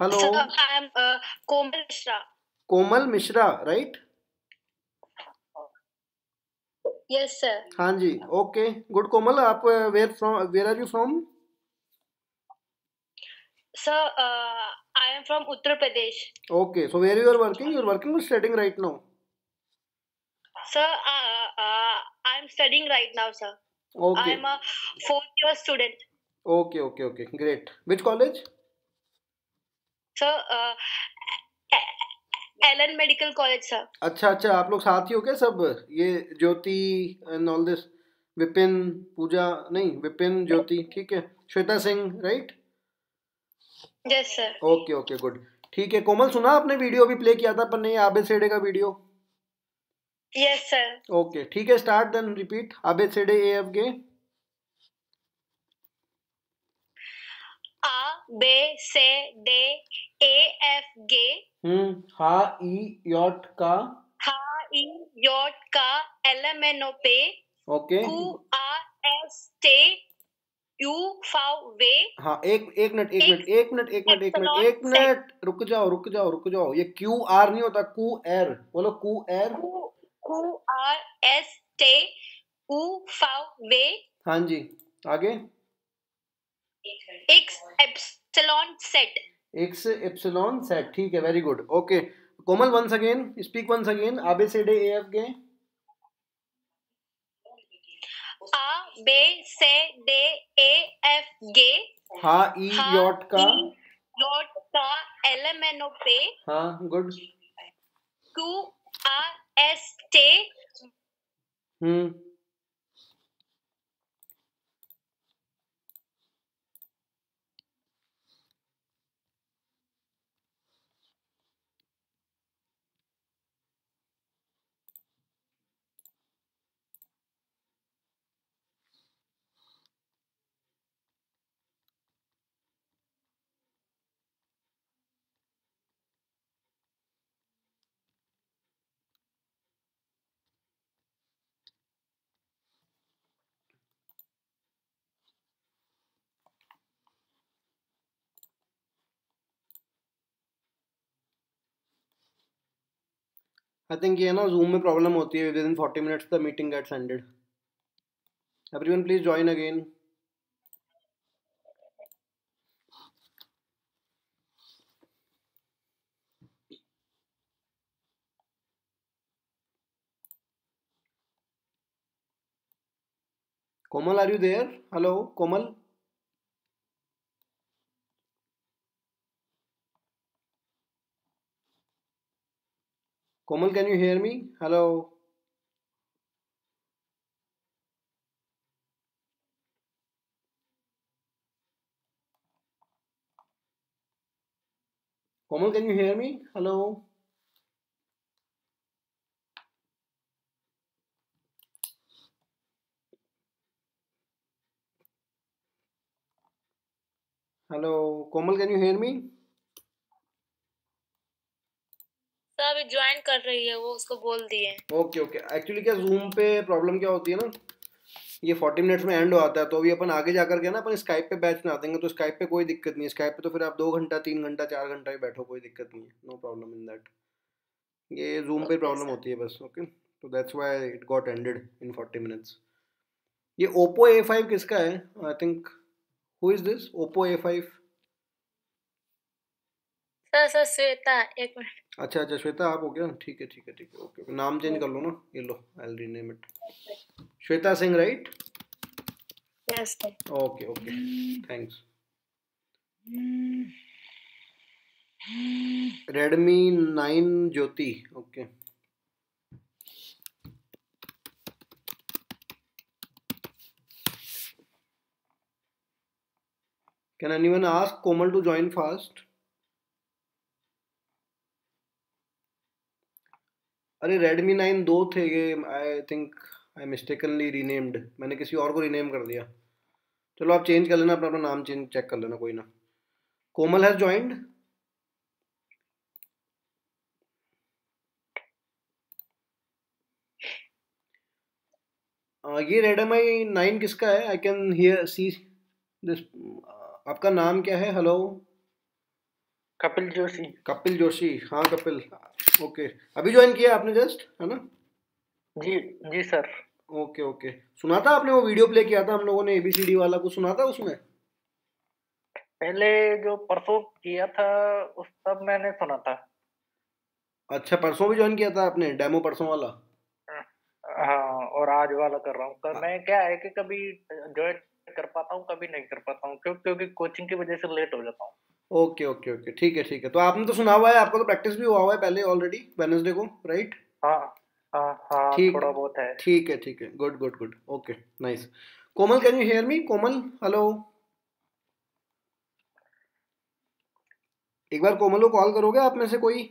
hello I am Komal Mishra Komal Mishra right yes sir हाँ जी okay good Komal आप where from where are you from sir I am from Uttar Pradesh okay so where you are working you are working और studying right now sir I am studying right now sir I okay am a fourth year student okay okay okay great which college sir Allen medical college sir अच्छा अच्छा. आप लोग साथ ही हो क्या सब? ये Jyoti and all this Vipin Pooja नहीं विपिन ज्योति ठीक है? Shweta Singh right yes sir okay okay good ठीक है कोमल सुना आपने वीडियो भी प्ले किया था पर नहीं आबे सेडे का वीडियो यस सर ओके ठीक है स्टार्ट देन रिपीट आबे सेडे ए एफ़ गे। आ बे से डे ए एफ़ गे। हम्म हा ई यॉट का। हा ई यॉट का एल एम एन ओ पे। ओके क्यू आर एस टे यू फाउ वे। हाँ एक एक मिनट एक मिनट एक मिनट एक मिनट एक मिनट एक मिनट। रुक जाओ रुक जाओ रुक जाओ। ये क्यू आर नहीं होता कू एर बोलो कू एर क्यू आर एस टे यू फाउ वे हाँ जी आगे? एक्स एप्सिलॉन सेट एक्स एप्सिलॉन सेट ठीक है very good okay Komal once again speak once again आबे से डे ए एफ़ गे? आ बे से डे ए एफ़ गे. हा ई यॉट का। यॉट का एल एम एन ओ पे हाँ गुड क्यू आर एस टे हम्म। आई थिंक ये ना जूम में प्रॉब्लम होती है within forty minutes the meeting gets ended everyone please join again Komal, are you there? Hello, Komal. Komal, can you hear me? Hello. Komal, can you hear me? Hello. Hello, Komal, can you hear me? तो अभी join कर रही है वो उसको बोल दिए। Okay okay. Actually क्या जूम पे प्रॉब्लम क्या होती है ना? ये फोर्टी मिनट्स में एंड हो आता है तो अभी अपन आगे जाकर के ना अपन स्काइप पे बैच बना देंगे तो स्काइप पे कोई दिक्कत नहीं है। स्काइप पे तो फिर आप दो घंटा तीन घंटा चार घंटा ही बैठो कोई दिक्कत नहीं है। नो प्रॉब्लम इन दैट ये जूम पे प्रॉब्लम होती है बस ओके तो that's why it got ended in forty minutes ये ओप्पो ए फाइव किसका है? I think who is this Oppo A five sir Shweta एक मिनट। अच्छा अच्छा श्वेता आप हो क्या ठीक है ठीक है ठीक है ओके नाम चेंज कर लो ना। ये लो I will rename it Shweta Singh right yes sir okay okay. Thanks Redmi nine Jyoti okay. Can anyone ask Komal to join fast? अरे Redmi 9 दो थे ये I think I mistakenly renamed मैंने किसी और को रीनेम कर दिया। चलो आप चेंज कर लेना, अपना अपना नाम चेंज चेक कर लेना, कोई ना। कोमल हैज़ ज्वाइंड ये रेडमी नाइन किसका है? I can hear see this आपका नाम क्या है? हेलो कपिल जोशी। कपिल जोशी हाँ कपिल ओके। अभी ज्वाइन किया आपने जस्ट है ना? जी जी सर। Okay okay. सुना था आपने वो वीडियो प्ले किया था हम लोगों ने एबीसीडी वाला कुछ सुना था उसमें? पहले जो परसों किया था उस तब मैंने सुना था। अच्छा परसों भी ज्वाइन किया था आपने डेमो परसों वाला? हाँ और आज वाला कर रहा हूँ। कर मैं क्या है कि कभी ज्वाइन कर पाता हूँ कभी नहीं कर पाता हूँ क्यों क्योंकि कोचिंग की वजह से लेट हो जाता हूँ। Okay okay okay. ठीक है ठीक है। तो आपने तो सुना हुआ है आपको तो प्रैक्टिस भी हुआ हुआ है पहले ऑलरेडी वेडनेसडे को राइट हाँ हाँ हाँ थोड़ा बहुत है। ठीक है ठीक है। Good good good okay nice Komal can you hear me Komal hello एक बार कोमल को कॉल करोगे आप में से कोई?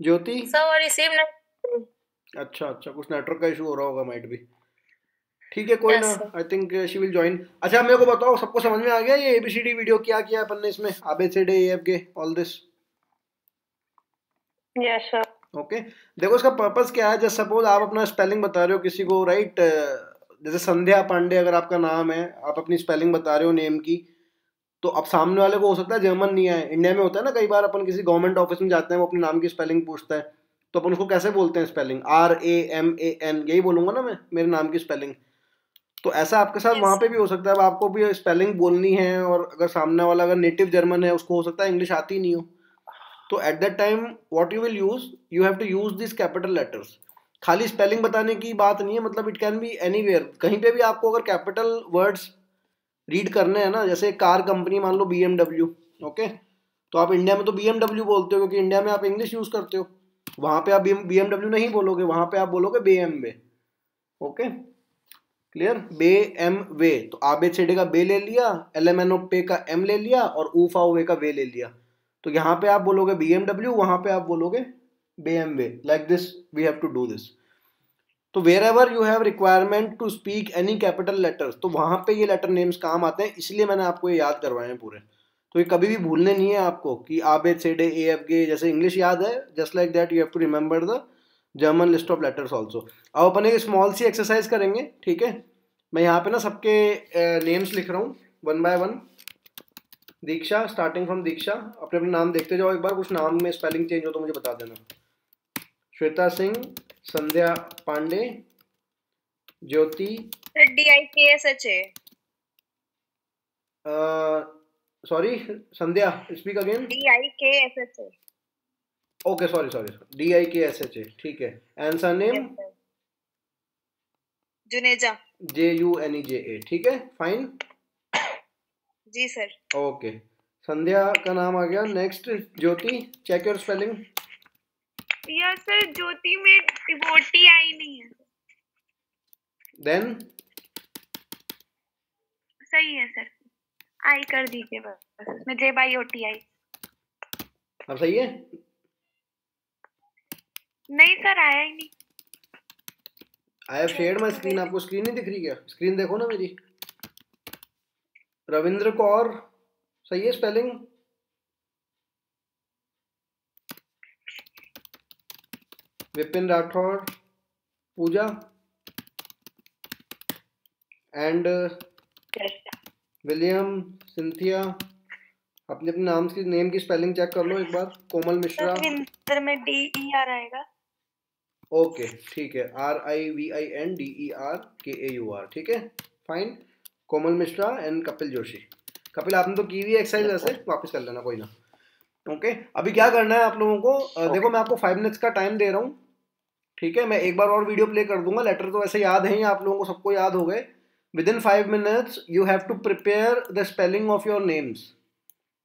ज्योति? सर रिसीव नहीं अच्छा अच्छा कुछ नेटवर्क का इशू हो रहा होगा माइट भी ठीक है कोई Yes, ना I think she will join अच्छा मेरे को बताओ सबको समझ में आ गया ये एबीसीडी वीडियो क्या किया अपन ने इसमें? आबेसीडी एफ़ गे all this yes sir okay देखो इसका पर्पस क्या है? जैसे सपोज़ आप अपना स्पेलिंग बता रहे हो किसी को राइट right? जैसे संध्या पांडे अगर आपका नाम है आप अपनी स्पेलिंग बता रहे हो नेम की तो अब सामने वाले को हो सकता है जर्मन नहीं आए। इंडिया में होता है ना कई बार अपन किसी गवर्नमेंट ऑफ़िस में जाते हैं वो अपने नाम की स्पेलिंग पूछता है। तो अपन उसको कैसे बोलते हैं spelling R A M A N यही बोलूँगा ना मैं मेरे नाम की स्पेलिंग तो ऐसा आपके साथ Yes. वहाँ पे भी हो सकता है। अब आपको भी स्पेलिंग बोलनी है और अगर सामने वाला अगर नेटिव जर्मन है उसको हो सकता है इंग्लिश आती नहीं हो। तो at that time what you will use you have to use this capital letters खाली स्पेलिंग बताने की बात नहीं है मतलब इट कैन बी एनी कहीं पे भी आपको अगर कैपिटल वर्ड्स रीड करने हैं ना जैसे कार कंपनी मान लो BMW ओके तो आप इंडिया में तो BMW बोलते हो क्योंकि इंडिया में आप इंग्लिश यूज़ करते हो। वहाँ पे आप बी नहीं बोलोगे वहाँ पे आप बोलोगे बे ओके क्लियर बे एम वे तो आबे छेड़े का बे ले लिया एल एम एन ओ पे का एम ले लिया और ऊफा वे का वे ले लिया। तो यहाँ पे आप बोलोगे बी एम डब्ल्यू वहाँ पे आप बोलोगे बे एम वे like this we have to do this तो wherever you have requirement to speak any capital letters तो वहाँ पे ये लेटर नेम्स काम आते हैं, इसलिए मैंने आपको ये याद करवाए हैं पूरे। तो ये कभी भी भूलने नहीं है आपको कि आबे सेडे ए एफ़ गे जैसे इंग्लिश याद है just like that you have to remember the German list of letters also अब अपन एक स्मॉल सी एक्सरसाइज करेंगे ठीक है? मैं यहाँ पे ना सबके नेम्स लिख रहा हूँ one by one Diksha starting from Diksha. अपने अपने नाम देखते जाओ एक बार कुछ नाम में स्पेलिंग चेंज हो तो मुझे बता देना। Shweta Singh Sandhya Pandey Jyoti. D I K S H A sorry Sandhya speak again D I K S H A okay sorry sorry D I K S H A ठीक है. And sir name Juneja. J U N E J A ठीक है? Fine जी sir okay Sandhya का नाम आ गया। Next Jyoti check your spelling या सर ज्योति में डिवोटी आई नहीं है। देन सही है सर आई कर दीजिए बस। उसमें J by O T I अब सही है? नहीं सर आया ही नहीं। I have shared my screen आपको स्क्रीन नहीं दिख रही क्या? स्क्रीन देखो ना मेरी। रविंद्र कौर सही है spelling Vipin Rathore Pooja and William Cynthia. अपने अपने नाम की नेम की स्पेलिंग चेक कर लो एक बार कोमल मिश्रा। रविंद्र में डी ई आर आएगा। ओके ठीक है। R I V I N D E R K A U R ठीक है? Fine Komal Mishra and Kapil Joshi. Kapil आपने तो की हुई एक्सरसाइज ऐसे वापस कर लेना कोई ना। ओके अभी क्या करना है आप लोगों को? अ, देखो मैं आपको फाइव मिनट्स का टाइम दे रहा हूँ। ठीक है मैं एक बार और वीडियो प्ले कर दूँगा। लेटर तो वैसे याद है ही आप लोगों को सबको याद हो गए। Within five minutes you have to prepare the spelling of your names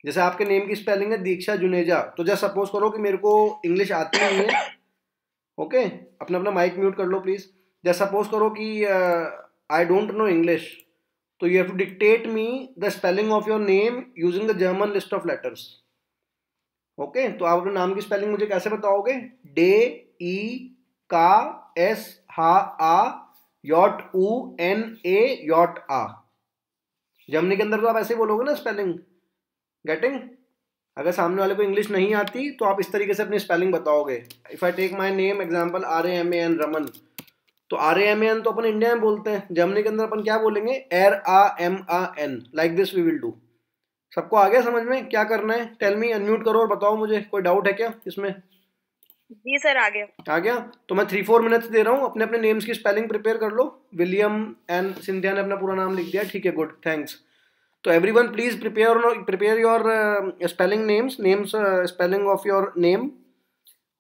जैसे आपके नेम की स्पेलिंग है दीक्षा जुनेजा। तो जैसे सपोज़ करो कि मेरे को इंग्लिश आती नहीं है। ओके अपना अपना माइक म्यूट कर लो प्लीज़ जैसे सपोज़ करो कि आई डोंट नो इंग्लिश तो you have to dictate me the spelling of your name using the German list of letters okay तो आप अपने नाम की स्पेलिंग मुझे कैसे बताओगे? डे ई का एस हा आ यॉट ऊ एन ए यॉट आ जर्मनी के अंदर तो आप ऐसे ही बोलोगे ना स्पेलिंग गेटिंग अगर सामने वाले को इंग्लिश नहीं आती तो आप इस तरीके से अपनी स्पेलिंग बताओगे। If I take my name example R M A N Raman तो आर एम ए एन तो अपन इंडिया में बोलते हैं। जर्मनी के अंदर अपन क्या बोलेंगे? एर आ एम आ N like this we will do सबको आ गया समझ में? क्या करना है? टेल मी अनम्यूट करो और बताओ मुझे। कोई डाउट है क्या इसमें? जी सर आ गया। आ गया? तो मैं थ्री फोर मिनट्स दे रहा हूँ। अपने अपने नेम्स की स्पेलिंग प्रिपेयर कर लो। विलियम एंड सिंधिया ने अपना पूरा नाम लिख दिया। ठीक है good thanks So everyone please prepare prepare your uh, spelling names, names uh, spelling of your name.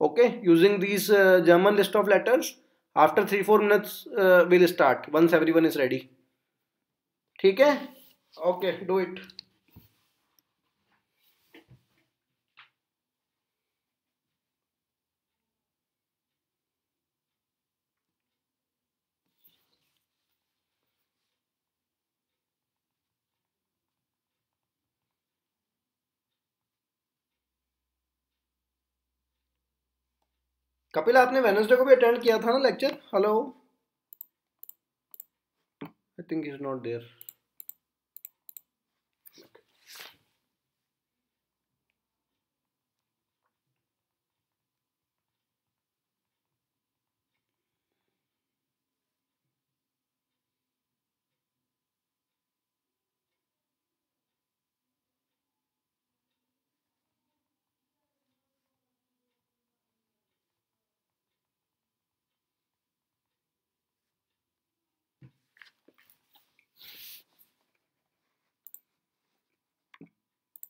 Okay, using these uh, German list of letters. After 3-4 minutes we'll start once everyone is ready. Okay, okay, do it. कपिल, आपने Wednesday को भी attend किया था ना lecture hello I think is not there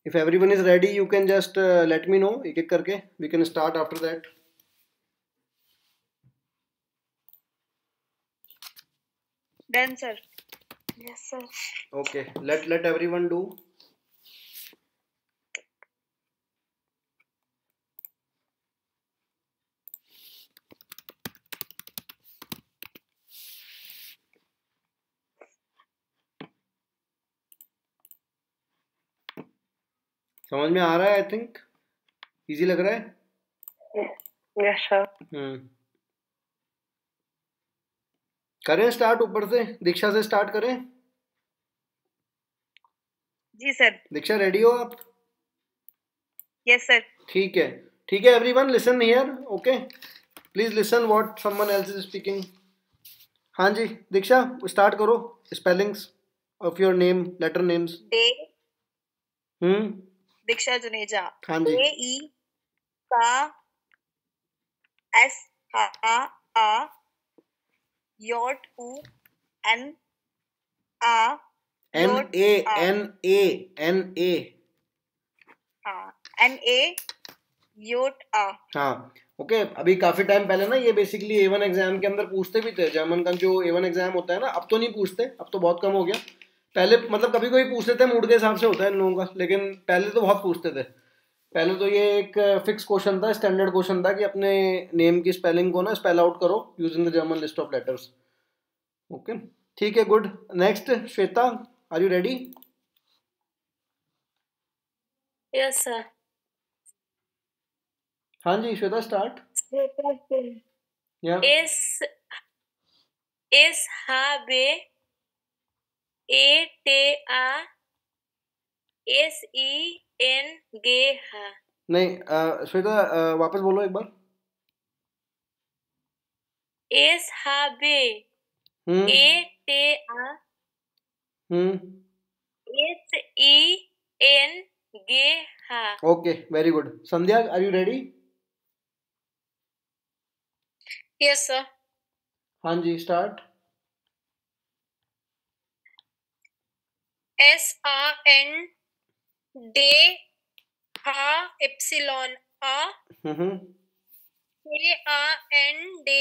if everyone is ready you can just uh, let me know. Ek ek karke. We can start after that. Done sir. Yes sir. Okay. Let let everyone do. समझ में आ रहा है I think easy लग रहा है? Yes sir हम्म। करें start ऊपर से दीक्षा से स्टार्ट करें। जी सर दीक्षा रेडी हो आप? यस सर ठीक है। ठीक है everyone listen here okay please listen what someone else is speaking हाँ जी दीक्षा स्टार्ट करो spellings of your name letter names day हम्म। दीक्षा जुनेजा हाँ ए ई का एस ha a yacht u n a एन ए एन ए एन ए। ha n a yacht a हाँ ओके अभी काफ़ी टाइम पहले ना ये बेसिकली ए वन एग्ज़ाम के अंदर पूछते भी थे जर्मन का जो ए वन एग्ज़ाम होता है ना अब तो नहीं पूछते अब तो बहुत कम हो गया। पहले मतलब कभी कभी पूछ लेते हैं मूड के हिसाब से होता है इन लोगों का लेकिन पहले तो बहुत पूछते थे। पहले तो ये एक फिक्स क्वेश्चन था स्टैंडर्ड क्वेश्चन था कि अपने नेम की स्पेलिंग को ना स्पेल आउट करो using the German list of letters okay ठीक है good next Shweta are you ready Yes, sir. हाँ जी श्वेता स्टार्ट या Es, es habe E T A S E N G H. नहीं श्वेता वापस बोलो एक बार habe hmm E T A hmm S E N G H. Okay very good Sandhya are you ready Yes, sir. हाँ जी start S R N D R epsilon R mm-hmm. A R N D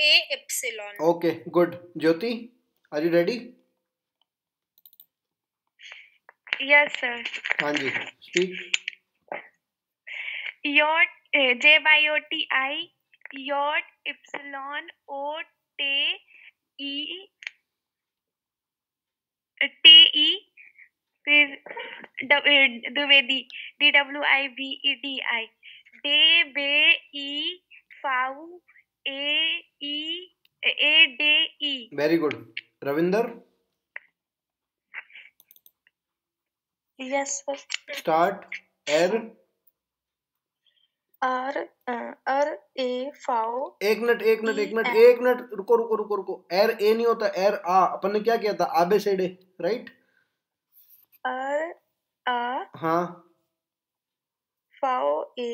A epsilon. Okay, good. Jyoti, are you ready? Yes, sir. Anji, speak. Yacht eh, J Y O T I yacht epsilon O T E T E फिर Dwivedi D W I V E D I day बे ई फाउ ए ई ए डे ई very good Ravinder Yes, sir. Start एर R R A A foul एक मिनट एक मिनट एक मिनट E, एक मिनट रुको रुको रुको रुको। एर ए नहीं होता एर आ अपन ने क्या किया था? आबे सेडे राइट? A हाँ। foul A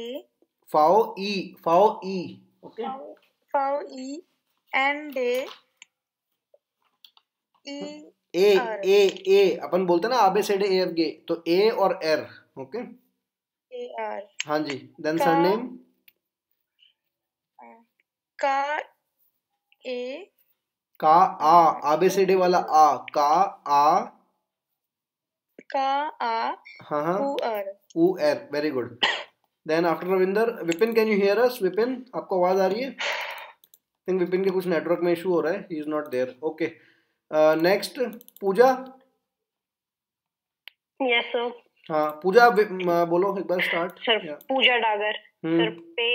फाओ ई। फाओ ई। Okay. E and A E ए। ए ए अपन बोलते ना आबे सेडे ए एफ़ गे तो ए और एर ओके? A R हाँ जी। देन सरनेम का A का आ आबे सेडे वाला आ का आ। का आ हाँ हाँ। ऊ एर very good then after Ravinder Vipin can you hear us Vipin आपको आवाज़ आ रही है? थिंक विपिन के कुछ नेटवर्क में इशू हो रहा है। He is not there okay next Pooja. Yes sir हाँ पूजा बोलो एक बार start sir Pooja Dagar. Sir hmm पे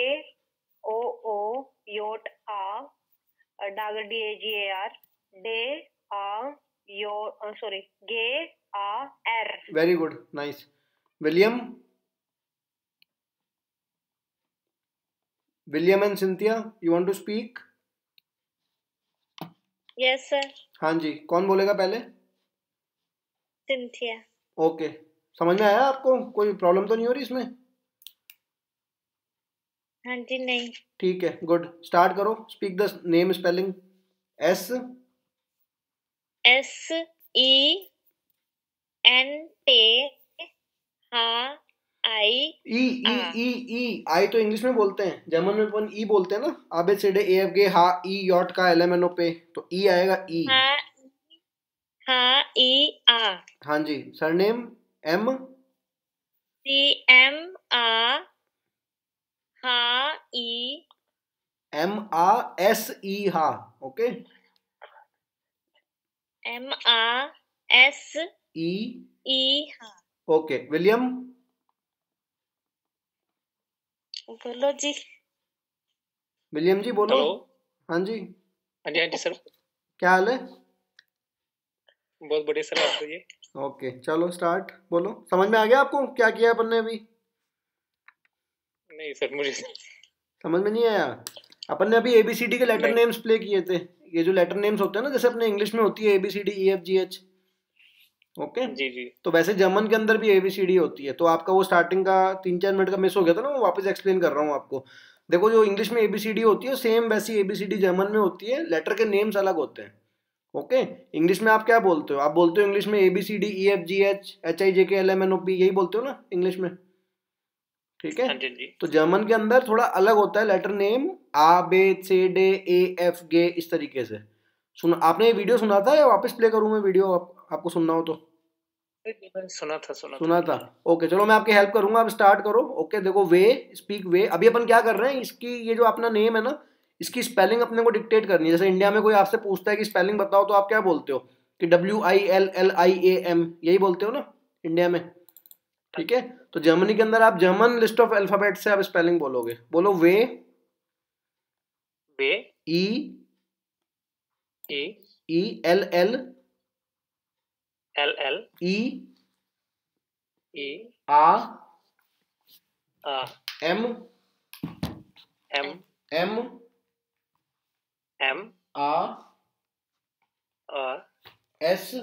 ओ ओ योट आ। Dagar D A G A R day आ यो सॉरी गे आ एर very good nice William William and Cynthia you want to speak Yes, sir. हाँ जी कौन बोलेगा पहले? Cynthia. Okay okay. समझ में आया आपको? कोई प्रॉब्लम तो नहीं हो रही इसमें? हाँ जी नहीं। ठीक है गुड स्टार्ट करो. Speak the name spelling S S E N T H I ई ई ई ई आई तो इंग्लिश में बोलते हैं। जर्मन में अपन ई बोलते हैं ना। आबे सेडे ए एफ़ गे हा ई यॉट का एल एम एन ओ पे तो ई आएगा ई H E A हाँ जी। Surname M C M A H E एम आ एस ई हा ओके? M A S ई। E okay William? बोलो जी। विलियम जी बोलो। हाँ जी। हाँ जी हाँ जी सर। क्या हाल है? बहुत बढ़िया सर आप बताइए। ओके चलो स्टार्ट बोलो। समझ में आ गया आपको? क्या किया अपन ने अभी? नहीं सर मुझे (laughs) समझ में नहीं आया। अपन ने अभी एबीसीडी के लेटर नेम्स प्ले किए थे। ये जो लेटर नेम्स होते हैं ना जैसे अपने इंग्लिश में होती है ABCD E F G H okay जी जी। तो वैसे जर्मन के अंदर भी एबीसीडी होती है। तो आपका वो स्टार्टिंग का तीन चार मिनट का मिस हो गया था ना वो वापस एक्सप्लेन कर रहा हूँ आपको। देखो जो इंग्लिश में एबीसीडी होती है सेम वैसी एबीसीडी जर्मन में होती है। लेटर के नेम्स अलग होते हैं। ओके इंग्लिश में आप क्या बोलते हो? आप बोलते हो इंग्लिश में A B C D E F G H H I J K L M N O P यही बोलते हो ना इंग्लिश में? ठीक है? हाँ तो जर्मन के अंदर थोड़ा अलग होता है लेटर नेम आ बे से डे ए एफ़ गे इस तरीके से। सुन आपने ये वीडियो सुना था या वापस प्ले करूँ मैं वीडियो आप, आपको सुनना हो तो? सुना था सुना सुना था। ओके चलो मैं आपकी हेल्प करूँगा आप स्टार्ट करो। ओके देखो वे स्पीक वे अभी अपन क्या कर रहे हैं इसकी ये जो अपना नेम है ना इसकी स्पेलिंग अपने को डिक्टेट करनी है। जैसे इंडिया में कोई आपसे पूछता है कि स्पेलिंग बताओ तो आप क्या बोलते हो? कि W I L L I A M यही बोलते हो ना इंडिया में? ठीक है? तो जर्मनी के अंदर आप जर्मन लिस्ट ऑफ़ अल्फ़ाबेट से आप स्पेलिंग बोलोगे। बोलो वे। वे। ई। ई। ई एल एल। एल एल। ई। ई। आ। आ। एम। एम। एम। एम। आ। आ। एस।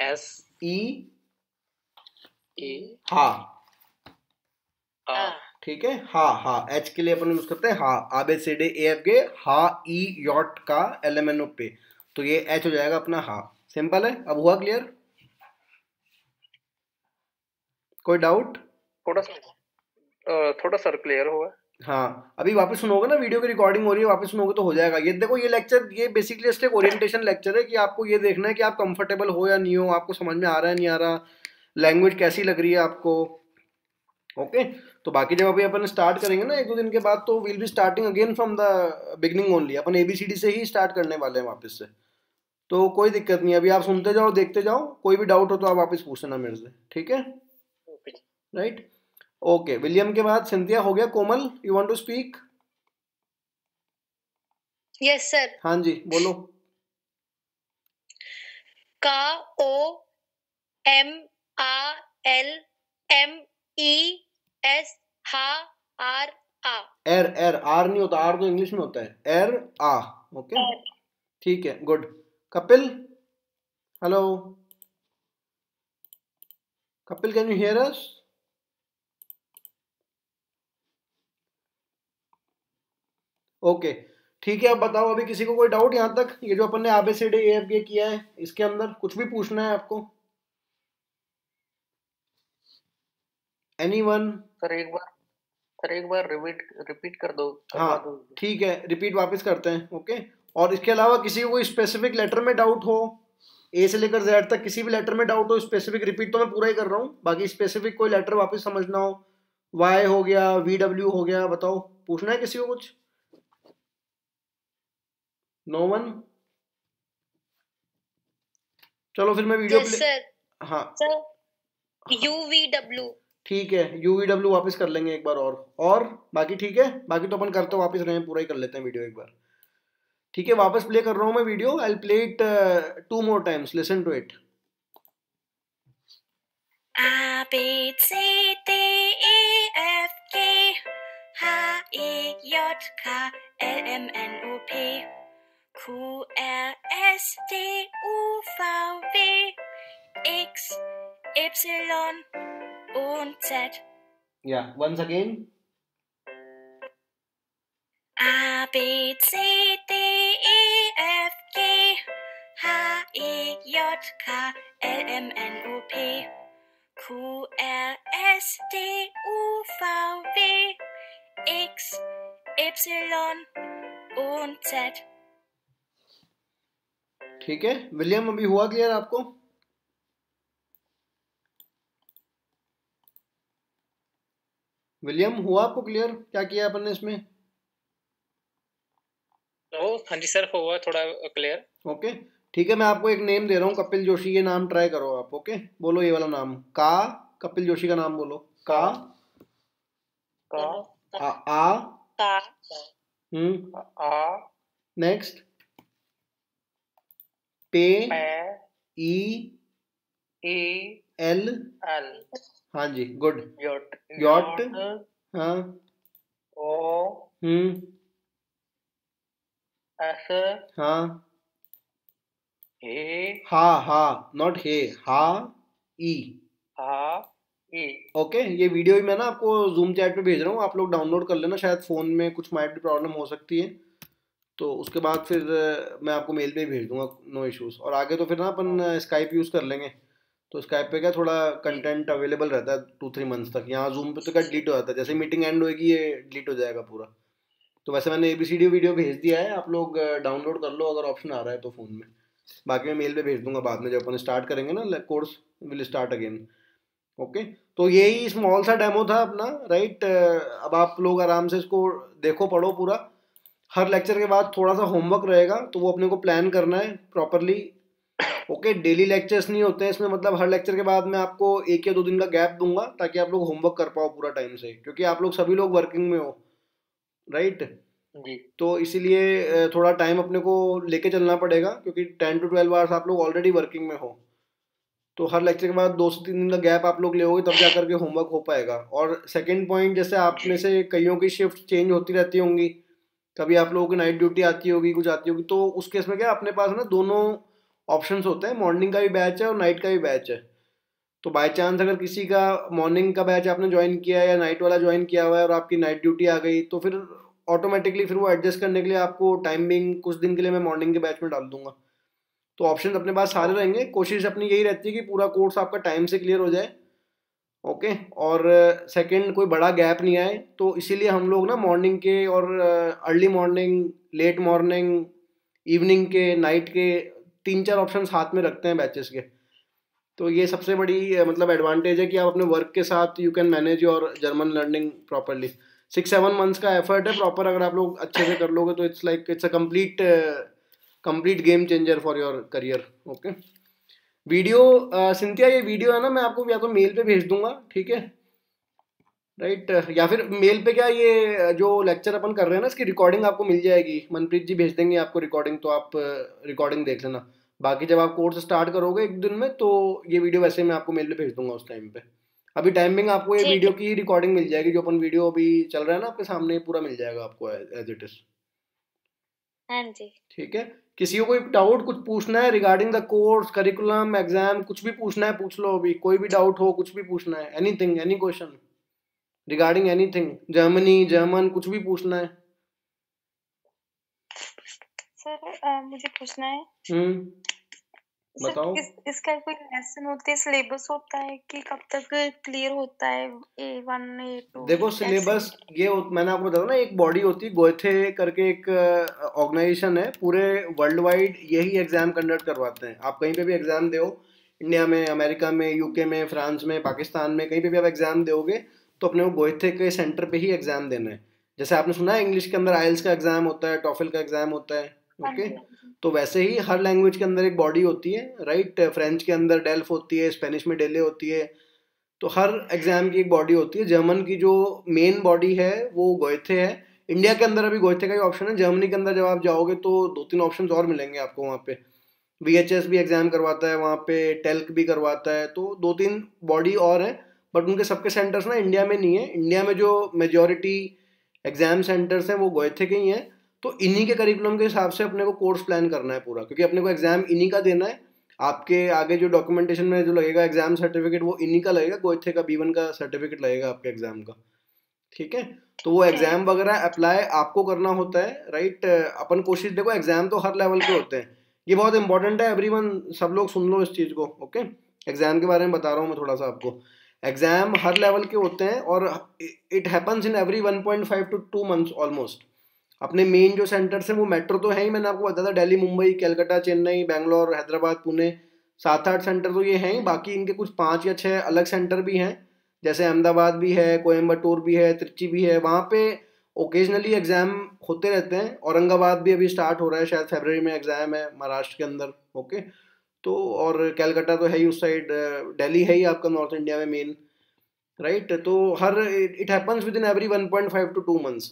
एस। ई। ई हा। ठीक है? हा हा। एच के लिए अपन यूज़ करते हैं हा। आबे से डे ए एफ़ गे हा ई यॉट का एल एम एन ओ पे। तो ये एच हो जाएगा अपना हा। सिंपल है? अब हुआ क्लियर कोई डाउट थोड़ा सा थोड़ा सा क्लियर हुआ। हाँ। अभी वापस सुनोगे ना वीडियो की रिकॉर्डिंग हो रही है वापस सुनोगे तो हो जाएगा। ये देखो ये लेक्चर ये बेसिकली एक ओरिएंटेशन लेक्चर है कि आपको ये देखना है कि आप कंफर्टेबल हो या नहीं हो आपको समझ में आ रहा है नहीं आ रहा। लैंग्वेज कैसी लग रही है आपको? ओके तो बाकी जब अभी अपन स्टार्ट करेंगे ना एक दो दिन के बाद तो will be starting again from the beginning only upon ABCD से ही स्टार्ट करने वाले हैं वापस से। तो कोई दिक्कत नहीं अभी आप सुनते जाओ देखते जाओ। कोई भी डाउट हो तो आप वापस पूछना मेरे से। ठीक है? राइट ओके विलियम के बाद सिंधिया हो गया। Komal you want to speak yes sir हाँ जी बोलो। का ओ एम आ एल एम ई एस हा आर आ एर एर आर नहीं होता आर तो इंग्लिश में होता है। एर आ ओके ठीक है good Kapil? Hello Kapil can you hear us okay ठीक है अब बताओ अभी किसी को कोई डाउट यहाँ तक ये जो अपन ने आबे से डे एफ़ किया है इसके अंदर कुछ भी पूछना है आपको? एनी वन सर एक बार सर एक बार रिपीट रिपीट कर दो हाँ ठीक है रिपीट वापस करते हैं ओके और इसके अलावा किसी को कोई स्पेसिफिक लेटर में डाउट हो ए से लेकर जेड तक किसी भी लेटर में डाउट हो स्पेसिफिक रिपीट तो मैं पूरा ही कर रहा हूँ बाकी स्पेसिफिक कोई लेटर वापस समझना हो वाई हो गया वी डब्ल्यू हो गया बताओ पूछना है किसी को कुछ? नो वन चलो फिर मैं वीडियो यस प्ले हाँ। सर यू वी डब्ल्यू ठीक है यू वी डब्ल्यू वापस कर लेंगे एक बार और। और बाकी ठीक है, बाकी तो अपन करते हैं, वापस रहे हैं, पूरा ही कर लेते हैं वीडियो एक बार। ठीक है, वापस प्ले कर रहा हूँ मैं video I play it two more times listen to it A B C D E F G H I J K L M N O P Q R S T U V X Y und Z. Ja, once again. A, B, C, D, E, F, G, H, E, J, K, L, M, N, O, P, Q, R, S, D, U, V, W, X, Y und Z. ठीक है William अभी हुआ clear आपको William हुआ आपको clear क्या किया अपन ने इसमें? ओ हाँ जी सर हुआ थोड़ा क्लियर ओके ठीक है मैं आपको एक नेम दे रहा हूँ कपिल जोशी ये नाम ट्राई करो आप ओके? बोलो ये वाला नाम का कपिल जोशी का नाम बोलो का का आ आ का हम्म आ नेक्स्ट पे पे ई ई एल एल। हाँ जी गुड यॉट. हाँ. ओ हम्म. एस हाँ. ए हा हा नॉट हे हा ई. ई. ओके ये वीडियो भी मैं ना आपको जूम चैट पे भेज रहा हूँ आप लोग डाउनलोड कर लेना शायद फ़ोन में कुछ माइट भी प्रॉब्लम हो सकती है। तो उसके बाद फिर मैं आपको मेल पे भेज दूँगा नो इश्यूज़ और आगे तो फिर ना अपन स्काइप यूज़ कर लेंगे। तो स्काइप पे क्या थोड़ा कंटेंट अवेलेबल रहता है टू थ्री मंथ्स तक? यहाँ जूम पे तो क्या डिलीट हो जाता है? जैसे मीटिंग एंड होएगी, ये डिलीट हो जाएगा पूरा। तो वैसे मैंने A B C D video भेज दिया है, आप लोग डाउनलोड कर लो अगर ऑप्शन आ रहा है तो फ़ोन में। बाकी मैं मेल पे भेज दूँगा बाद में, जब अपन स्टार्ट करेंगे ना course will start again okay तो यही स्मॉल सा डेमो था अपना राइट अब आप लोग आराम से इसको देखो, पढ़ो पूरा। हर लेक्चर के बाद थोड़ा सा होमवर्क रहेगा तो वो अपने को प्लान करना है प्रॉपरली ओके डेली लेक्चर्स नहीं होते हैं इसमें मतलब हर लेक्चर के बाद मैं आपको एक या दो दिन का गैप दूँगा ताकि आप लोग होमवर्क कर पाओ पूरा टाइम से क्योंकि आप लोग सभी लोग वर्किंग में हो राइट जी। तो इसीलिए थोड़ा टाइम अपने को लेके चलना पड़ेगा क्योंकि टेन टू ट्वेल्व आवर्स आप लोग ऑलरेडी वर्किंग में हो। तो हर लेक्चर के बाद दो से तीन दिन का गैप आप लोग ले लेोगे तब जा करके होमवर्क हो पाएगा। और सेकंड पॉइंट जैसे आप में से कईयों की शिफ्ट चेंज होती रहती होंगी कभी आप लोगों की नाइट ड्यूटी आती होगी कुछ आती होगी तो उस केस में क्या अपने पास ना दोनों ऑप्शंस होते हैं। मॉर्निंग का भी बैच है और नाइट का भी बैच है। तो बाय चांस अगर किसी का मॉर्निंग का बैच आपने ज्वाइन किया है या नाइट वाला ज्वाइन किया हुआ है और आपकी नाइट ड्यूटी आ गई तो फिर ऑटोमेटिकली फिर वो एडजस्ट करने के लिए आपको टाइमिंग कुछ दिन के लिए मैं मॉर्निंग के बैच में डाल दूँगा। तो ऑप्शन अपने पास सारे रहेंगे। कोशिश अपनी यही रहती है कि पूरा कोर्स आपका टाइम से क्लियर हो जाए। ओके और सेकंड कोई बड़ा गैप नहीं आए तो इसीलिए हम लोग ना मॉर्निंग के और early morning late morning evening के नाइट के तीन चार ऑप्शन हाथ में रखते हैं बैचेस के। तो ये सबसे बड़ी मतलब एडवांटेज है कि आप अपने वर्क के साथ you can manage your German learning properly six seven months का एफर्ट है प्रॉपर अगर आप लोग अच्छे से कर लोगे तो it's like it's a complete complete game changer for your career okay video Cynthia, ये वीडियो है ना, मैं आपको या तो मेल पे भेज दूँगा, ठीक है? Right right. या फिर मेल पे क्या ये जो लेक्चर अपन कर रहे हैं ना इसकी रिकॉर्डिंग आपको मिल जाएगी। मनप्रीत जी भेज देंगे आपको रिकॉर्डिंग तो आप रिकॉर्डिंग देख लेना। बाकी जब आप कोर्स स्टार्ट करोगे एक दिन में तो ये वीडियो वैसे मैं आपको मेल पे भेज दूँगा उस टाइम पे। अभी टाइमिंग आपको ये वीडियो की रिकॉर्डिंग मिल जाएगी जो अपन वीडियो अभी चल रहा है ना आपके सामने पूरा मिल जाएगा आपको एज इट इज़ हाँ जी। ठीक है? किसी को कोई डाउट कुछ पूछना है regarding the course curriculum exam कुछ भी पूछना है पूछ लो अभी। कोई भी डाउट हो कुछ भी पूछना है। Anything any question regarding anything Germany German कुछ भी पूछना है। सर मुझे पूछना है। हम्म बताओ। इस, इसका कोई लेसन होता है सिलेबस होता है कि कब तक क्लियर होता है ए वन ए टू देखो सिलेबस ये मैंने आपको बताया ना एक बॉडी होती है गोयथे करके एक ऑर्गेनाइजेशन है पूरे वर्ल्ड वाइड यही एग्ज़ाम कंडक्ट करवाते हैं। आप कहीं पे भी एग्ज़ाम दो इंडिया में अमेरिका में यूके में फ्रांस में पाकिस्तान में कहीं पे भी आप एग्ज़ाम दोगे तो अपने को गोयथे के सेंटर पे ही एग्ज़ाम देना है। जैसे आपने सुना है इंग्लिश के अंदर आयल्स का एग्ज़ाम होता है टॉफिल का एग्ज़ाम होता है हाँ ओके जी तो वैसे ही हर लैंग्वेज के अंदर एक बॉडी होती है राइट फ्रेंच के अंदर डेल्फ होती है स्पेनिश में डेले होती है। तो हर एग्ज़ाम की एक बॉडी होती है। जर्मन की जो मेन बॉडी है वो गोयथे है। इंडिया के अंदर अभी गोयथे का ही ऑप्शन है। जर्मनी के अंदर जब आप जाओगे तो दो तीन ऑप्शन और मिलेंगे आपको वहाँ पे। वी भी एग्ज़ाम करवाता है वहाँ पे टेल्क भी करवाता है। तो दो तीन बॉडी और हैं। बट उनके सबके सेंटर्स ना इंडिया में नहीं है। इंडिया में जो मेजोरिटी एग्ज़ाम सेंटर्स हैं वो गोयथे के ही हैं। तो इन्हीं के करिकुलम के हिसाब से अपने को कोर्स प्लान करना है पूरा। क्योंकि अपने को एग्ज़ाम इन्हीं का देना है। आपके आगे जो डॉक्यूमेंटेशन में जो लगेगा एग्ज़ाम सर्टिफिकेट वो इन्हीं का लगेगा। गोयथे का बी का सर्टिफिकेट लगेगा आपके एग्ज़ाम का। ठीक है? तो वो एग्ज़ाम वगैरह अप्लाई आपको करना होता है राइट अपन कोशिश देखो एग्ज़ाम तो हर लेवल के होते हैं। ये बहुत इंपॉर्टेंट है एवरीवन सब लोग सुन लो इस चीज़ को ओके एग्ज़ाम के बारे में बता रहा हूँ मैं थोड़ा सा आपको। एग्ज़ाम हर लेवल के होते हैं और it happens in every 1.5 to two months almost अपने मेन जो सेंटर्स हैं वो मेट्रो तो है ही, मैंने आपको बताया था दिल्ली मुंबई कलकत्ता चेन्नई बैंगलोर हैदराबाद पुणे सात आठ सेंटर तो ये हैं ही, बाकी इनके कुछ पाँच या छः अलग सेंटर भी हैं, जैसे अहमदाबाद भी है कोयम्बटूर भी है त्रिची भी है, वहाँ पे ओकेजनली एग्ज़ाम होते रहते हैं, औरंगाबाद भी अभी स्टार्ट हो रहा है, शायद फरवरी में एग्ज़ाम है, महाराष्ट्र के अंदर ओके तो और कलकत्ता तो है ही उस साइड दिल्ली है ही आपका नॉर्थ इंडिया में मेन राइट तो हर it happens with in every one point five to two months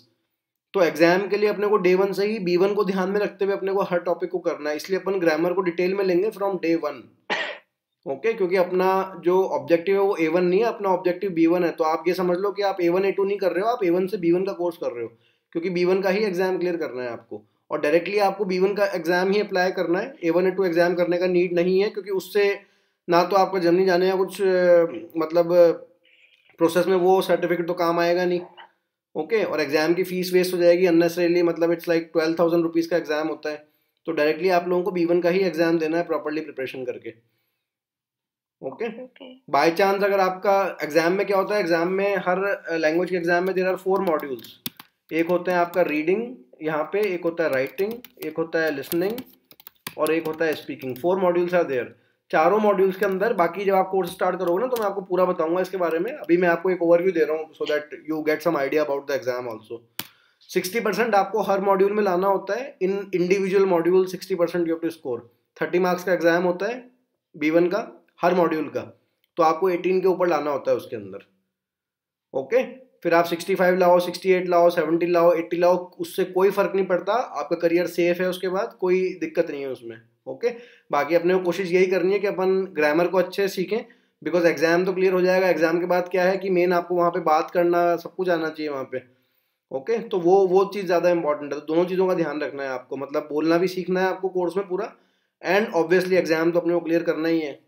तो एग्ज़ाम के लिए अपने को डे वन से ही बी वन को ध्यान में रखते हुए अपने को हर टॉपिक को करना है। इसलिए अपन ग्रामर को डिटेल में लेंगे फ्रॉम डे वन ओके क्योंकि अपना जो ऑब्जेक्टिव है वो ए वन नहीं है, अपना ऑब्जेक्टिव बी वन है। तो आप ये समझ लो कि आप ए वन ए टू नहीं कर रहे हो, आप ए वन से बी वन का कोर्स कर रहे हो। क्योंकि बी वन का ही एग्ज़ाम क्लियर करना है आपको। और डायरेक्टली आपको बी वन का एग्ज़ाम ही अप्लाई करना है। A one A two exam करने का नीड नहीं है क्योंकि उससे ना तो आपका जर्मनी जाने का कुछ मतलब प्रोसेस में वो सर्टिफिकेट तो काम आएगा नहीं। Okay okay? और एग्ज़ाम की फ़ीस वेस्ट हो जाएगी अननेसरीली मतलब it's like twelve thousand rupees का एग्ज़ाम होता है। तो डायरेक्टली आप लोगों को बी वन का ही एग्ज़ाम देना है प्रॉपरली प्रिपरेशन करके। ओके. बाय चांस अगर आपका एग्ज़ाम में क्या होता है एग्ज़ाम में हर लैंग्वेज के एग्ज़ाम में देर आर फोर मॉड्यूल्स एक होते हैं आपका रीडिंग यहाँ पे एक होता है राइटिंग एक होता है लिसनिंग और एक होता है speaking four modules are there चारों मॉड्यूल्स के अंदर, बाकी जब आप कोर्स स्टार्ट करोगे ना तो मैं आपको पूरा बताऊँगा इसके बारे में. अभी मैं आपको एक ओवरव्यू दे रहा हूँ so that you get some idea about the exam also sixty percent आपको हर मॉड्यूल में लाना होता है. In individual module sixty percent you to score thirty marks का एग्ज़ाम होता है बी वन का, हर मॉड्यूल का. तो आपको एटीन के ऊपर लाना होता है उसके अंदर. ओके फिर आप 65 लाओ 68 लाओ 70 लाओ 80 लाओ, उससे कोई फ़र्क नहीं पड़ता, आपका करियर सेफ़ है उसके बाद, कोई दिक्कत नहीं है उसमें ओके बाकी अपने को कोशिश यही करनी है कि अपन ग्रामर को अच्छे सीखें बिकॉज़ एग्ज़ाम तो क्लियर हो जाएगा एग्ज़ाम के बाद क्या है कि मेन आपको वहाँ पे बात करना, सब कुछ आना चाहिए वहाँ पे ओके तो वो वो चीज़ ज़्यादा इंपॉर्टेंट है तो दोनों चीज़ों का ध्यान रखना है आपको मतलब बोलना भी सीखना है आपको कोर्स में पूरा एंड ऑब्वियसली एग्ज़ाम तो अपने को क्लियर करना ही है।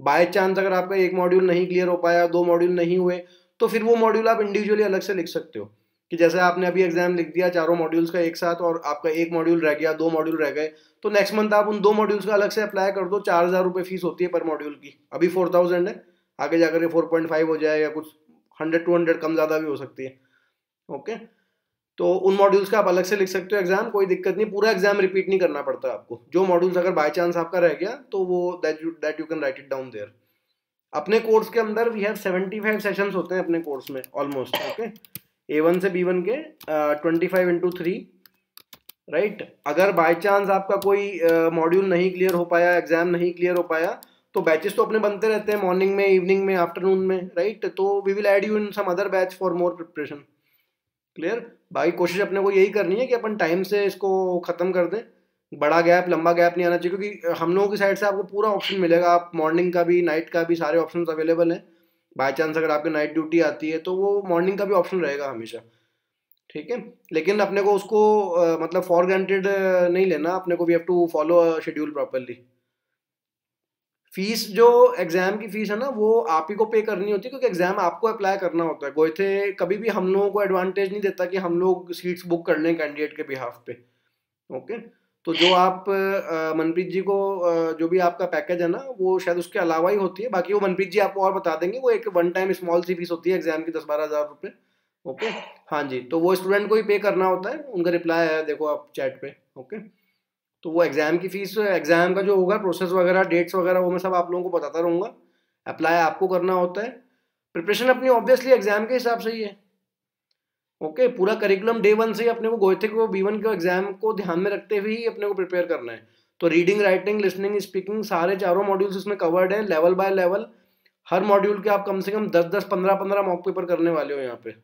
बाय चांस अगर आपका एक मॉड्यूल नहीं क्लियर हो पाया, दो मॉड्यूल नहीं हुए तो फिर वो मॉड्यूल आप इंडिविजुअली अलग से लिख सकते हो। कि जैसे आपने अभी एग्ज़ाम लिख दिया, चारों मॉड्यूल्स का एक साथ और आपका एक मॉड्यूल रह गया, दो मॉड्यूल रह गए तो नेक्स्ट मंथ आप उन दो मॉड्यूल्स का अलग से अप्लाई कर दो। चार हज़ार रुपये फ़ीस होती है पर मॉड्यूल की। अभी फोर थाउज़ेंड है, आगे जाकर के फोर पॉइंट फाइव हो जाए या कुछ हंड्रेड टू हंड्रेड कम ज़्यादा भी हो सकती है। ओके तो उन मॉड्यूल्स का आप अलग से लिख सकते हो एग्ज़ाम कोई दिक्कत नहीं, पूरा एग्ज़ाम रिपीट नहीं करना पड़ता आपको। जो मॉड्यूल्स अगर बाय चांस आपका रह गया तो वो that you that you can write it down there अपने कोर्स के अंदर we have seventy five sessions होते हैं अपने कोर्स में ऑलमोस्ट ओके ए वन से बी वन के twenty five into three right अगर बाय चांस आपका कोई मॉड्यूल uh, नहीं क्लियर हो पाया एग्ज़ाम नहीं क्लियर हो पाया तो बैचेस तो अपने बनते रहते हैं मॉर्निंग में इवनिंग में आफ्टरनून में राइट right? तो we will add you in some other batch for more preparation clear बाकी कोशिश अपने को यही करनी है कि अपन टाइम से इसको ख़त्म कर दें। बड़ा गैप लंबा गैप नहीं आना चाहिए क्योंकि हम लोगों की साइड से आपको पूरा ऑप्शन मिलेगा। आप मॉर्निंग का भी नाइट का भी सारे ऑप्शन अवेलेबल हैं। बाई चांस अगर आपकी नाइट ड्यूटी आती है तो वो मॉर्निंग का भी ऑप्शन रहेगा हमेशा। ठीक है? लेकिन अपने को उसको uh, मतलब फॉर ग्रांटेड नहीं लेना। अपने को we have to follow schedule properly fees जो एग्ज़ाम की फ़ीस है ना वो आप ही को पे करनी होती है क्योंकि एग्ज़ाम आपको अप्लाई करना होता है। गोयथे कभी भी हम लोगों को एडवांटेज नहीं देता कि हम लोग सीट्स बुक कर लें कैंडिडेट के बिहाफ पे। ओके तो जो आप मनप्रीत जी को जो भी आपका पैकेज है ना, वो शायद उसके अलावा ही होती है। बाकी वो मनप्रीत जी आपको और बता देंगे। वो एक वन टाइम स्मॉल सी फ़ीस होती है एग्ज़ाम की दस बारह हज़ार रुपये ओके हाँ जी तो वो स्टूडेंट को ही पे करना होता है। उनका रिप्लाई है, देखो आप चैट पे। ओके तो वो एग्ज़ाम की फ़ीस एग्ज़ाम का जो होगा प्रोसेस वगैरह डेट्स वगैरह, वो मैं सब आप लोगों को बताता रहूँगा। अप्लाई आपको करना होता है। प्रिपरेशन अपनी ऑब्वियसली एग्ज़ाम के हिसाब से ही है। ओके, पूरा करिकुलम डे वन से ही अपने को गोयथे को बी वन के एग्ज़ाम को ध्यान में रखते हुए ही अपने को प्रिपेयर करना है। तो रीडिंग राइटिंग लिसनिंग स्पीकिंग सारे चारों मॉड्यूल्स इसमें कवर्ड हैं लेवल बाय लेवल हर मॉड्यूल के आप कम से कम दस दस, पंद्रह पंद्रह मॉक पेपर करने वाले हो यहाँ पे।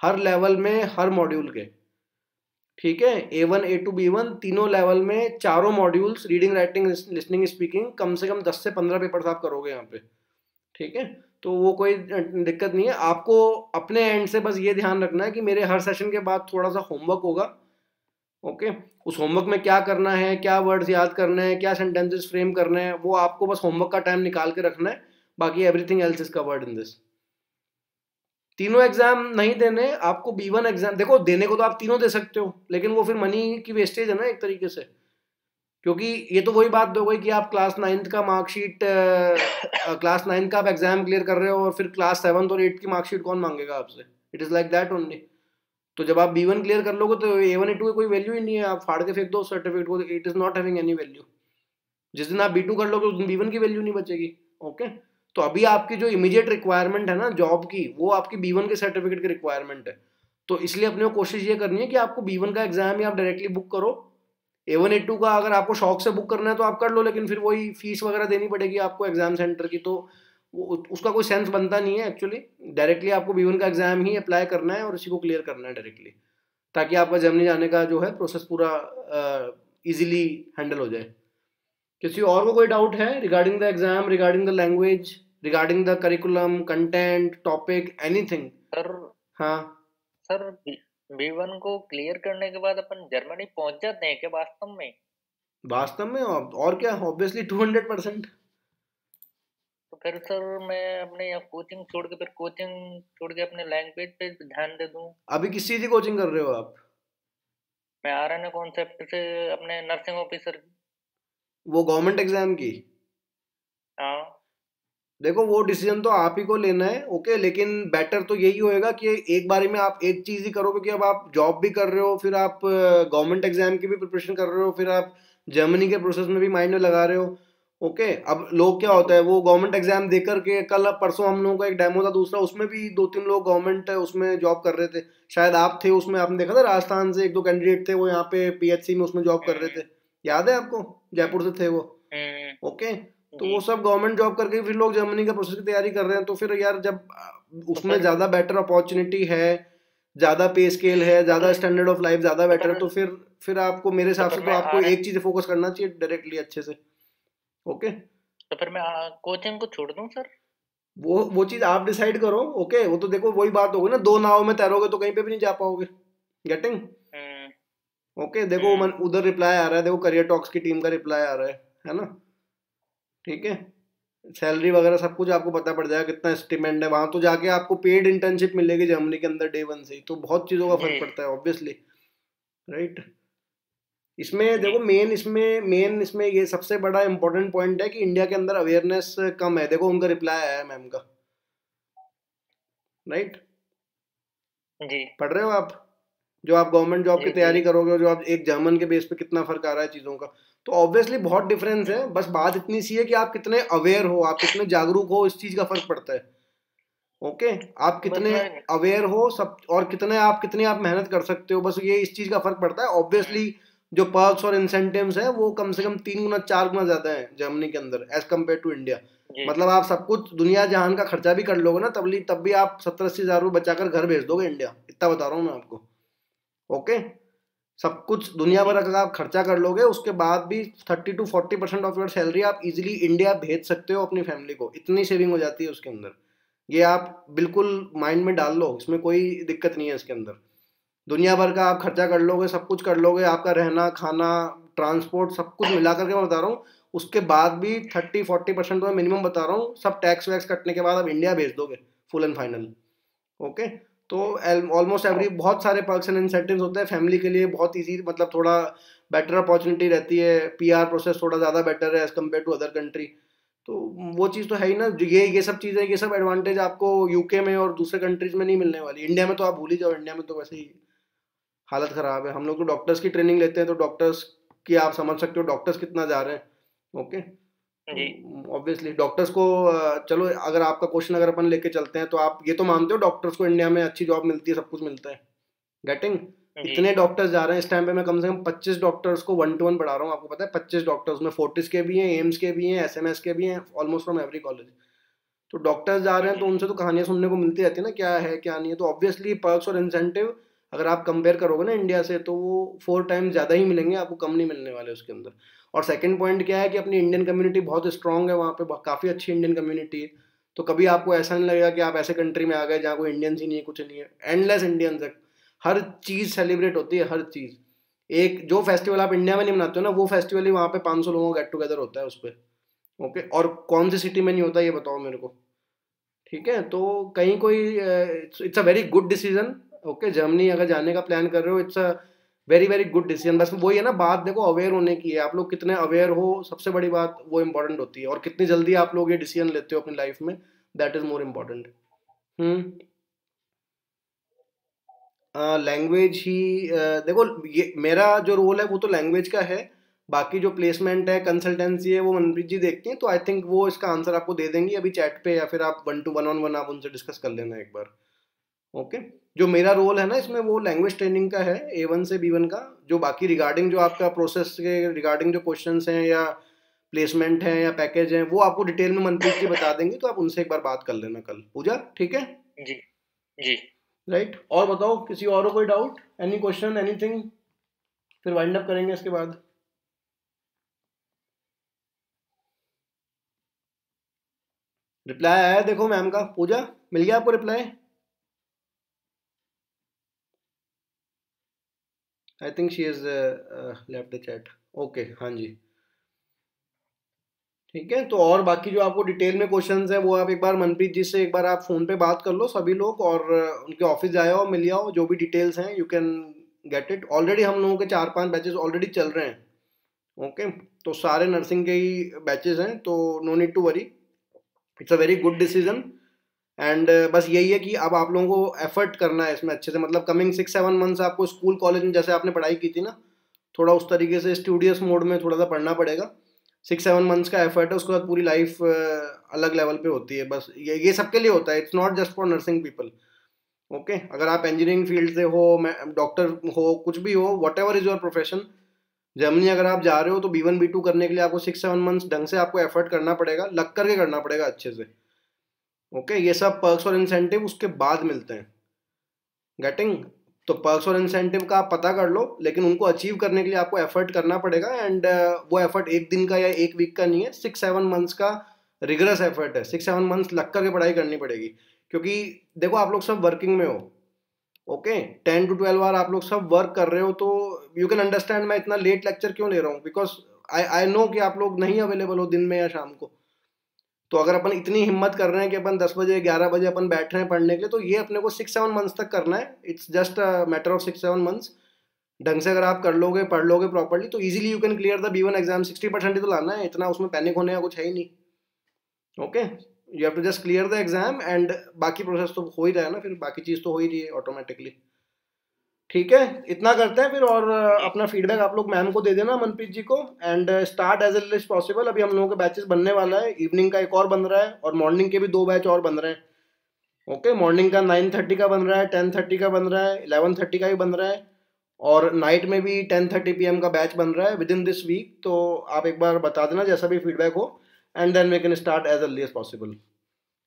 हर लेवल में, हर मॉड्यूल के। ठीक है? A one A two B one तीनों लेवल में चारों modules reading writing listening speaking कम से कम दस से पंद्रह पेपर आप करोगे यहाँ पे। ठीक है? तो वो कोई दिक्कत नहीं है। आपको अपने एंड से बस ये ध्यान रखना है कि मेरे हर सेशन के बाद थोड़ा सा होमवर्क होगा। ओके उस होमवर्क में क्या करना है, क्या वर्ड्स याद करने हैं, क्या सेंटेंसेस फ्रेम करने हैं, वो आपको बस होमवर्क का टाइम निकाल के रखना है। बाकी everything else is covered in this तीनों एग्ज़ाम नहीं देने, आपको बी वन एग्ज़ाम देखो, देने को तो आप तीनों दे सकते हो, लेकिन वो फिर मनी की वेस्टेज है ना एक तरीके से। क्योंकि ये तो वही बात हो गई कि आप क्लास नाइन्थ का मार्कशीट क्लास नाइन्थ का आप एग्ज़ाम क्लियर कर रहे हो और फिर क्लास सेवन्थ और एट्थ की मार्कशीट कौन मांगेगा आपसे? It is like that only तो जब आप बी वन क्लियर कर लोगे तो ए वन ए टू की कोई वैल्यू ही नहीं है। आप फाड़ के फेंक दो सर्टिफिकेट को। It is not having any value जिस दिन आप बी टू कर लोगे, उस दिन बी वन की वैल्यू नहीं बचेगी। ओके तो अभी आपकी जो इमीडिएट रिक्वायरमेंट है ना जॉब की, वो आपकी बी वन के सर्टिफिकेट की रिक्वायरमेंट है। तो इसलिए अपने को कोशिश ये करनी है कि आपको बी वन का एग्ज़ाम ही आप डायरेक्टली बुक करो। ए वन ए टू का अगर आपको शौक से बुक करना है तो आप कर लो लेकिन फिर वही फ़ीस वगैरह देनी पड़ेगी आपको एग्ज़ाम सेंटर की तो वो उसका कोई सेंस बनता नहीं है एक्चुअली डायरेक्टली आपको बी वन का एग्ज़ाम ही अप्लाई करना है और इसी को क्लियर करना है डायरेक्टली ताकि आपका जर्मनी जाने का जो है प्रोसेस पूरा इजीली हैंडल हो जाए। किसी और को कोई डाउट है regarding the exam regarding the language regarding the curriculum content topic anything sir हाँ। सर बी वन को क्लियर करने के बाद अपन जर्मनी पहुँच जाते हैं क्या वास्तव में? वास्तव में और क्या? ऑब्वियसली टू हंड्रेड परसेंट तो फिर सर मैं अपने यहाँ कोचिंग छोड़ के फिर कोचिंग छोड़ के अपने लैंग्वेज पे ध्यान दे दूँ? अभी किस चीज़ की कोचिंग कर रहे हो आप? मैं आ रहा कॉन्सेप्ट से अपने नर्सिंग ऑफिसर वो गवर्नमेंट एग्ज़ाम की। हाँ। देखो वो डिसीज़न तो आप ही को लेना है ओके लेकिन बेटर तो यही होएगा कि एक बारे में आप एक चीज़ ही करो क्योंकि अब आप जॉब भी कर रहे हो फिर आप गवर्नमेंट एग्ज़ाम की भी प्रिपरेशन कर रहे हो फिर आप जर्मनी के प्रोसेस में भी माइंड में लगा रहे हो ओके अब लोग क्या होता है वो गवर्नमेंट एग्ज़ाम दे करके कल परसों हम लोगों का एक डेमो था दूसरा उसमें भी दो तीन लोग गवर्नमेंट उसमें जॉब कर रहे थे। शायद आप थे उसमें आपने देखा था राजस्थान से एक दो कैंडिडेट थे वो यहाँ पे पीएचसी में उसमें जॉब कर रहे थे। याद है आपको? जयपुर से थे वो हम्म, ओके तो वो सब गवर्नमेंट जॉब करके फिर लोग जर्मनी का प्रोसेस की तैयारी कर रहे हैं तो फिर यार जब उसमें ज़्यादा बेटर अपॉर्चुनिटी है ज़्यादा पे स्केल है ज़्यादा स्टैंडर्ड ऑफ़ लाइफ ज़्यादा बेटर है तो फिर फिर आपको मेरे हिसाब से तो आपको एक चीज़ फोकस करना चाहिए डायरेक्टली अच्छे से। ओके तो फिर मैं कोचिंग को छोड़ दूँ सर वो वो चीज़ आप डिसाइड करो ओके वो तो देखो वही बात होगी ना दो नाव में तैरोगे तो कहीं पे भी नहीं जा पाओगे। गेटिंग हम्म, ओके देखो हम्म। उधर रिप्लाई आ रहा है देखो करियर टॉक्स की टीम का रिप्लाई आ रहा है है ना? ठीक है? सैलरी वगैरह सब कुछ आपको पता पड़ जाएगा कितना स्टिमेंड है। वहाँ तो जाके आपको पेड इंटर्नशिप मिलेगी जर्मनी के अंदर डे वन से तो बहुत चीज़ों का फ़र्क पड़ता है ऑब्वियसली राइट इसमें देखो मेन इसमें मेन इसमें ये सबसे बड़ा इंपॉर्टेंट पॉइंट है कि इंडिया के अंदर अवेयरनेस कम है। देखो उनका रिप्लाई आया है मैम का। राइट जी। पढ़ रहे हो आप? जो आप गवर्नमेंट जॉब की तैयारी करोगे और जो आप एक जर्मन के बेस पे कितना फ़र्क आ रहा है चीज़ों का। तो ऑब्वियसली बहुत डिफरेंस है। बस बात इतनी सी है कि आप कितने अवेयर हो आप कितने जागरूक हो इस चीज़ का फ़र्क पड़ता है। ओके आप कितने अवेयर हो। सब और कितने आप कितने आप मेहनत कर सकते हो बस ये इस चीज़ का फ़र्क पड़ता है। ऑब्वियसली जो पर्क्स और इंसेंटिव्स है वो कम से कम तीन गुना चार गुना ज़्यादा है जर्मनी के अंदर एज कंपेयर टू इंडिया मतलब आप सब कुछ दुनिया जहान का खर्चा भी कर लोगे ना तब तब भी आप सत्तर अस्सी हज़ार रुपये बचाकर घर भेज दोगे इंडिया इतना बता रहा हूँ मैं आपको। ओके सब कुछ दुनिया भर अगर आप खर्चा कर लोगे उसके बाद भी thirty to forty percent of your salary आप इजीली इंडिया भेज सकते हो अपनी फैमिली को। इतनी सेविंग हो जाती है उसके अंदर। ये आप बिल्कुल माइंड में डाल लो इसमें कोई दिक्कत नहीं है इसके अंदर। दुनिया भर का आप खर्चा कर लोगे सब कुछ कर लोगे आपका रहना खाना ट्रांसपोर्ट सब कुछ मिला करके मैं बता रहा हूँ उसके बाद भी थर्टी फोर्टी परसेंट तो मैं मिनिमम बता रहा हूँ सब टैक्स वैक्स कटने के बाद आप इंडिया भेज दोगे फुल एंड फाइनल ओके तो ऑलमोस्ट एवरी बहुत सारे पर्क्स एंड इंसेंटिव्स होते हैं फैमिली के लिए, बहुत ईजी मतलब थोड़ा बेटर अपॉर्चुनिटी रहती है पीआर प्रोसेस थोड़ा ज़्यादा बेटर है as compared to other country तो वो चीज़ तो है ही ना ये ये सब चीज़ें, ये सब एडवांटेज आपको यूके में और दूसरे कंट्रीज़ में नहीं मिलने वाली। इंडिया में तो आप भूल ही जाओ इंडिया में तो वैसे ही हालत ख़राब है। हम लोग तो डॉक्टर्स की ट्रेनिंग लेते हैं तो डॉक्टर्स की आप समझ सकते हो डॉक्टर्स कितना जा रहे हैं ओके ऑब्वियसली डॉक्टर्स को चलो अगर आपका क्वेश्चन अगर अपन लेके चलते हैं तो आप ये तो मानते हो डॉक्टर्स को इंडिया में अच्छी जॉब मिलती है सब कुछ मिलता है? गेटिंग इतने डॉक्टर्स जा रहे हैं इस टाइम पे मैं कम से कम 25 डॉक्टर्स को वन टू वन पढ़ा रहा हूँ आपको पता है? 25 डॉक्टर्स में फोर्टिस के भी हैं एम्स के भी हैं एसएमएस के भी हैं ऑलमोस्ट फ्रॉम एवरी कॉलेज तो डॉक्टर्स जा रहे हैं तो उनसे तो कहानियाँ सुनने को मिलती रहती है ना क्या है क्या नहीं है? तो ऑब्वियसली पर्क्स और इंसेंटिव अगर आप कंपेयर करोगे ना इंडिया से तो वो फोर टाइम ज़्यादा ही मिलेंगे आपको कम नहीं मिलने वाले उसके अंदर। और सेकंड पॉइंट क्या है कि अपनी इंडियन कम्युनिटी बहुत स्ट्रांग है, वहाँ पे काफ़ी अच्छी इंडियन कम्युनिटी है। तो कभी आपको ऐसा नहीं लगेगा कि आप ऐसे कंट्री में आ गए जहाँ कोई इंडियंस ही नहीं है, कुछ नहीं है। एंडलेस इंडियंस है। हर चीज़ सेलिब्रेट होती है, हर चीज़। एक, जो फेस्टिवल आप इंडिया में नहीं मनाते हो ना, वो फेस्टिवल ही वहाँ पे 500 लोगों का गेट टुगेदर होता है उस पर ओके और कौन सी सिटी में नहीं होता, ये बताओ मेरे को। ठीक है? तो कहीं कोई it's a very good decision okay Germany अगर जाने का प्लान कर रहे हो it's a very very good decision बस वही है ना बात देखो अवेयर होने की है। आप लोग कितने अवेयर हो सबसे बड़ी बात वो इंपॉर्टेंट होती है। और कितनी जल्दी आप लोग ये डिसीज़न लेते हो अपनी लाइफ में that is more important language ही अ, देखो ये मेरा जो रोल है वो तो लैंग्वेज का है। बाकी जो प्लेसमेंट है कंसल्टेंसी है वो मनप्रीत जी देखती हैं तो आई थिंक वो इसका आंसर आपको दे देंगी। अभी चैट पे या फिर आप one two one on one आप उनसे डिस्कस कर लेना एक बार। ओके जो मेरा रोल है ना इसमें वो लैंग्वेज ट्रेनिंग का है ए वन से बी वन का जो बाकी रिगार्डिंग जो आपका प्रोसेस के रिगार्डिंग जो क्वेश्चन हैं या प्लेसमेंट है या पैकेज है वो आपको डिटेल में मनप्रीत जी बता देंगे तो आप उनसे एक बार बात कर लेना कल। पूजा ठीक है? जी जी। Right right? और बताओ किसी और कोई डाउट एनी क्वेश्चन एनीथिंग फिर वाइंड अप करेंगे इसके बाद। रिप्लाई आया देखो मैम का। पूजा मिल गया आपको reply I think she is left the chat okay हाँ जी ठीक है तो और बाकी जो आपको डिटेल में क्वेश्चंस हैं, वो आप एक बार मनप्रीत जी से एक बार आप फ़ोन पे बात कर लो सभी लोग और उनके ऑफ़िस जाए आओ मिल जाओ जो भी डिटेल्स हैं you can get it already हम लोगों के चार पाँच बैचेस ऑलरेडी चल रहे हैं। ओके तो सारे नर्सिंग के ही बैचेस हैं तो no need to worry it's a very good decision and बस यही है कि अब आप लोगों को एफर्ट करना है इसमें अच्छे से। मतलब कमिंग सिक्स सेवन मंथ्स आपको स्कूल कॉलेज में जैसे आपने पढ़ाई की थी ना, थोड़ा उस तरीके से स्टूडियस मोड में थोड़ा सा पढ़ना पड़ेगा। सिक्स सेवन मंथ्स का एफर्ट है, उसके बाद पूरी लाइफ अलग लेवल पे होती है। बस ये ये सबके लिए होता है। It's not just for nursing people okay अगर आप इंजीनियरिंग फ़ील्ड से हो, मैं डॉक्टर हो, कुछ भी हो whatever is your profession Germany अगर आप जा रहे हो तो बी वन बी टू करने के लिए आपको सिक्स सेवन मंथ्स ढंग से आपको एफर्ट करना पड़ेगा, लग करके करना पड़ेगा अच्छे से। ओके ये सब पर्क्स और इंसेंटिव उसके बाद मिलते हैं। गेटिंग तो पर्क्स और इंसेंटिव का आप पता कर लो लेकिन उनको अचीव करने के लिए आपको एफर्ट करना पड़ेगा एंड uh, वो एफर्ट एक दिन का या एक वीक का नहीं है सिक्स सेवन मंथ्स का रिगरस एफर्ट है। सिक्स सेवन मंथ्स लग करके पढ़ाई करनी पड़ेगी क्योंकि देखो आप लोग सब वर्किंग में हो okay ten to twelve hour आप लोग सब वर्क कर रहे हो तो यू कैन अंडरस्टैंड मैं इतना लेट लेक्चर क्यों ले रहा हूँ? बिकॉज़ आई आई नो कि आप लोग नहीं अवेलेबल हो दिन में या शाम को। तो अगर अपन इतनी हिम्मत कर रहे हैं कि अपन दस बजे, ग्यारह बजे अपन बैठ रहे हैं पढ़ने के लिए तो ये अपने को सिक्स सेवन मंथ्स तक करना है। It's just a matter of six seven months ढंग से अगर आप कर लोगे, पढ़ लोगे प्रॉपरली तो easily you can clear the B one exam sixty percent ही तो लाना है, इतना उसमें पैनिक होने का कुछ है ही नहीं। Okay you have to just clear the exam and बाकी प्रोसेस तो हो ही रहा है ना, फिर बाकी चीज़ तो हो ही रही है ऑटोमेटिकली ठीक है? इतना करते हैं फिर और अपना फीडबैक आप लोग मैम को दे देना, मनप्रीत जी को। And start as early possible अभी हम लोगों के बैचेस बनने वाला है। इवनिंग का एक और बन रहा है और मॉर्निंग के भी दो बैच और बन रहे हैं। ओके मॉर्निंग का नाइन थर्टी का बन रहा है टेन थर्टी का बन रहा है इलेवन थर्टी का भी बन रहा है। और नाइट में भी टेन थर्टी पी का बैच बन रहा है विद इन दिस वीक तो आप एक बार बता देना जैसा भी फीडबैक हो। And then we can start as early as possible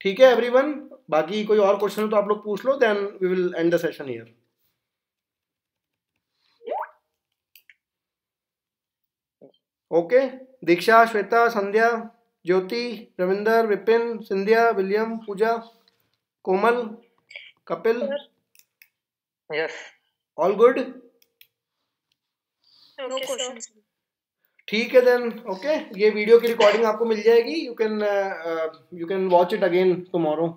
ठीक है एवरीवन बाकी कोई और क्वेश्चन हो तो आप लोग पूछ लो then we will end the session here okay Diksha Shweta Sandhya Jyoti Ravinder Vipin Scindia William Pooja Komal Kapil yes all good ठीक है देन ओके ये वीडियो की रिकॉर्डिंग आपको मिल जाएगी. You can you can watch it again tomorrow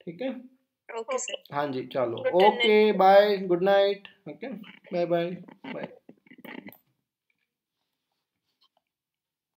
ठीक है? Okay sir हाँ जी चलो. Okay bye good night okay bye bye bye